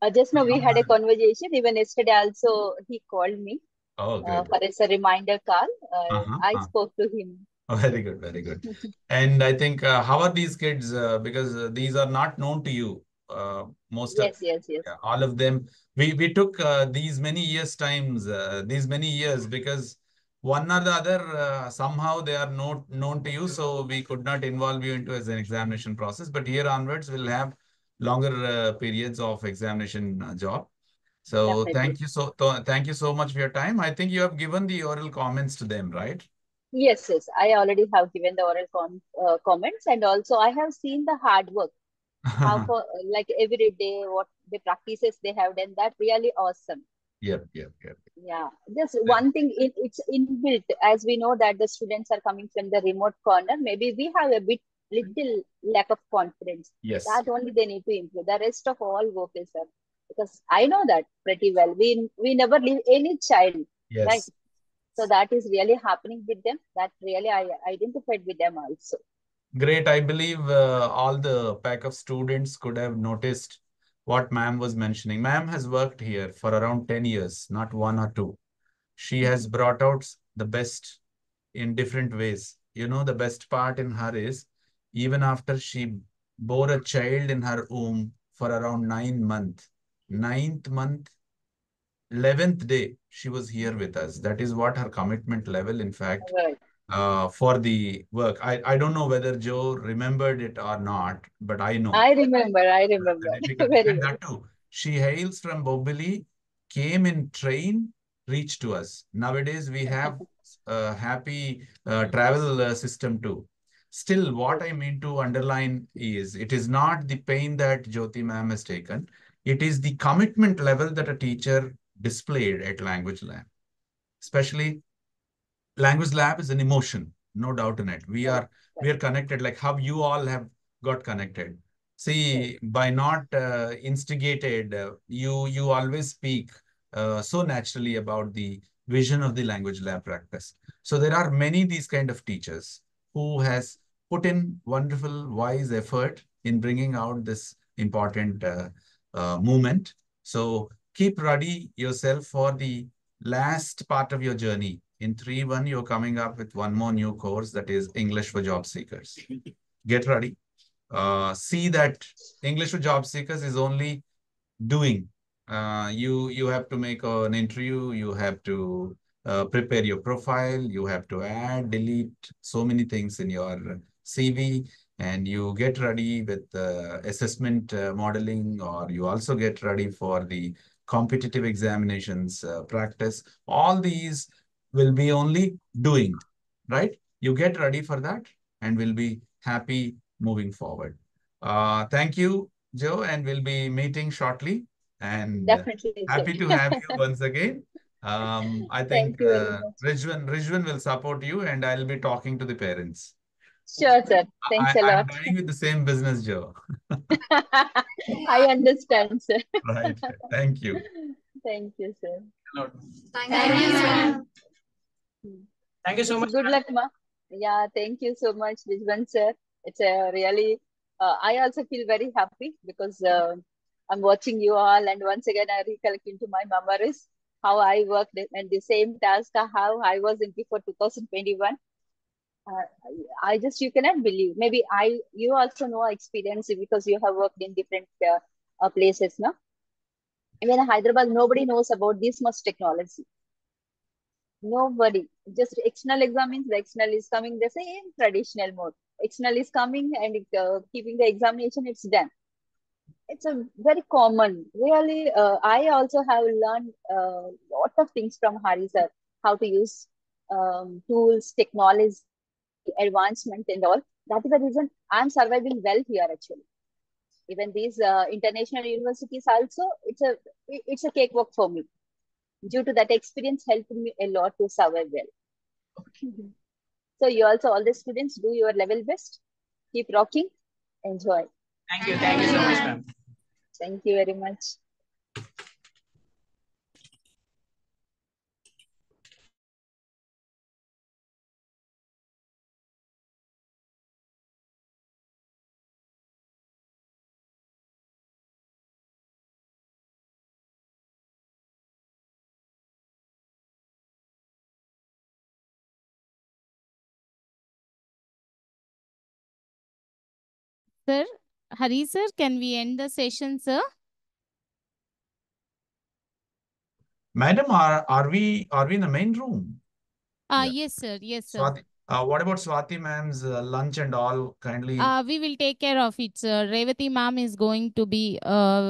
B: Uh, just now we had a conversation. Even yesterday also he called me
U: Oh,
B: uh, for a reminder call. Uh,
U: Uh-huh,
B: I
U: uh.
B: spoke to him.
U: Very good, very good. And I think uh, how are these kids? Uh, because uh, these are not known to you. Uh, most of
B: Yes, yes, yes.
U: yeah, all of them. We we took uh, these many years times, uh, these many years because one or the other uh, somehow they are not known to you, so we could not involve you into as an examination process. But here onwards, we'll have longer uh, periods of examination uh, job. So
B: Definitely.
U: thank you so th thank you so much for your time. I think you have given the oral comments to them, right?
B: Yes, yes. I already have given the oral com uh, comments, and also I have seen the hard work. How for like every day, what the practices they have done. That really awesome.
U: Yep, yep, yep.
B: Yeah, just one thing, it, it's inbuilt. As we know that the students are coming from the remote corner, maybe we have a bit little lack of confidence.
U: Yes.
B: That only they need to improve. The rest of all work is done. Because I know that pretty well. We we never leave any child, right? So that is really happening with them. That really I identified with them also.
U: Great. I believe uh, all the pack of students could have noticed what ma'am was mentioning. Ma'am has worked here for around 10 years, not one or two. She has brought out the best in different ways. You know, the best part in her is even after she bore a child in her womb for around nine months, ninth month, 11th day, she was here with us. That is what her commitment level, in fact,
B: Right.
U: uh, for the work. I, I don't know whether Joe remembered it or not, but I know.
B: I remember. I remember
U: And that too, she hails from Bobbili, came in train, reached to us. Nowadays, we have a happy uh, travel uh, system too. Still, what I mean to underline is it is not the pain that Jyoti ma'am has taken. It is the commitment level that a teacher displayed at Language Lab. Especially, Language Lab is an emotion, no doubt in it. We are we are connected like how you all have got connected. See, by not uh, instigated, uh, you you always speak uh, so naturally about the vision of the language lab practice. So there are many these kind of teachers who has put in wonderful, wise effort in bringing out this important uh, uh, movement. So keep ready yourself for the last part of your journey. In 3-1, you're coming up with one more new course that is English for Job Seekers. Get ready. uh, see that English for job seekers is only doing. Uh, you you have to make an interview. You have to uh, prepare your profile. You have to add, delete so many things in your CV, and you get ready with the assessment uh, modeling, or you also get ready for the competitive examinations uh, practice. All these will be only doing, right? You get ready for that, and we'll be happy moving forward. Uh, thank you, Joe, and we'll be meeting shortly. And uh,
B: Definitely.
U: happy to have you once again. Um, I think uh. Rijwan, Rijwan will support you, and I'll be talking to the parents.
B: Sure, sir. Thanks
U: I,
B: a
U: I'm
B: lot.
U: running with the same business, Joe.
B: I understand, sir.
U: Right. Thank you.
B: Thank you, sir.
C: Thank you, sir.
S: Thank you so much.
B: Good luck, ma. Yeah, thank you so much, Rijwan, sir. It's a really, uh, I also feel very happy because uh, I'm watching you all, and once again, I recollect into my memories how I worked and the same task, uh, how I was in before 2021. Uh, I just, you cannot believe. Maybe I, you also know experience because you have worked in different uh, uh, places, no? Even in Hyderabad, nobody knows about this much technology. Nobody. Just external exam means the external is coming the same traditional mode. External is coming and uh, keeping the examination, it's done. It's a very common. Really, uh, I also have learned a uh, lot of things from Hari sir, how to use um, tools, technology, advancement and all. That is the reason I'm surviving well here actually. Even these uh, international universities also, it's a it's a cakewalk for me. Due to that experience, helped me a lot to survive well. So you also, all the students, do your level best. Keep rocking. Enjoy.
S: Thank you. Thank you so much, ma'am.
B: Thank you very much.
W: Sir, Hari sir, can we end the session, sir?
U: Madam, are, are we are we in the main room?
W: Uh, yes, sir. Yes, sir.
U: Swati, uh, what about Swati ma'am's uh, lunch and all? Kindly
W: Uh, we will take care of it, sir. Revati ma'am is going to be uh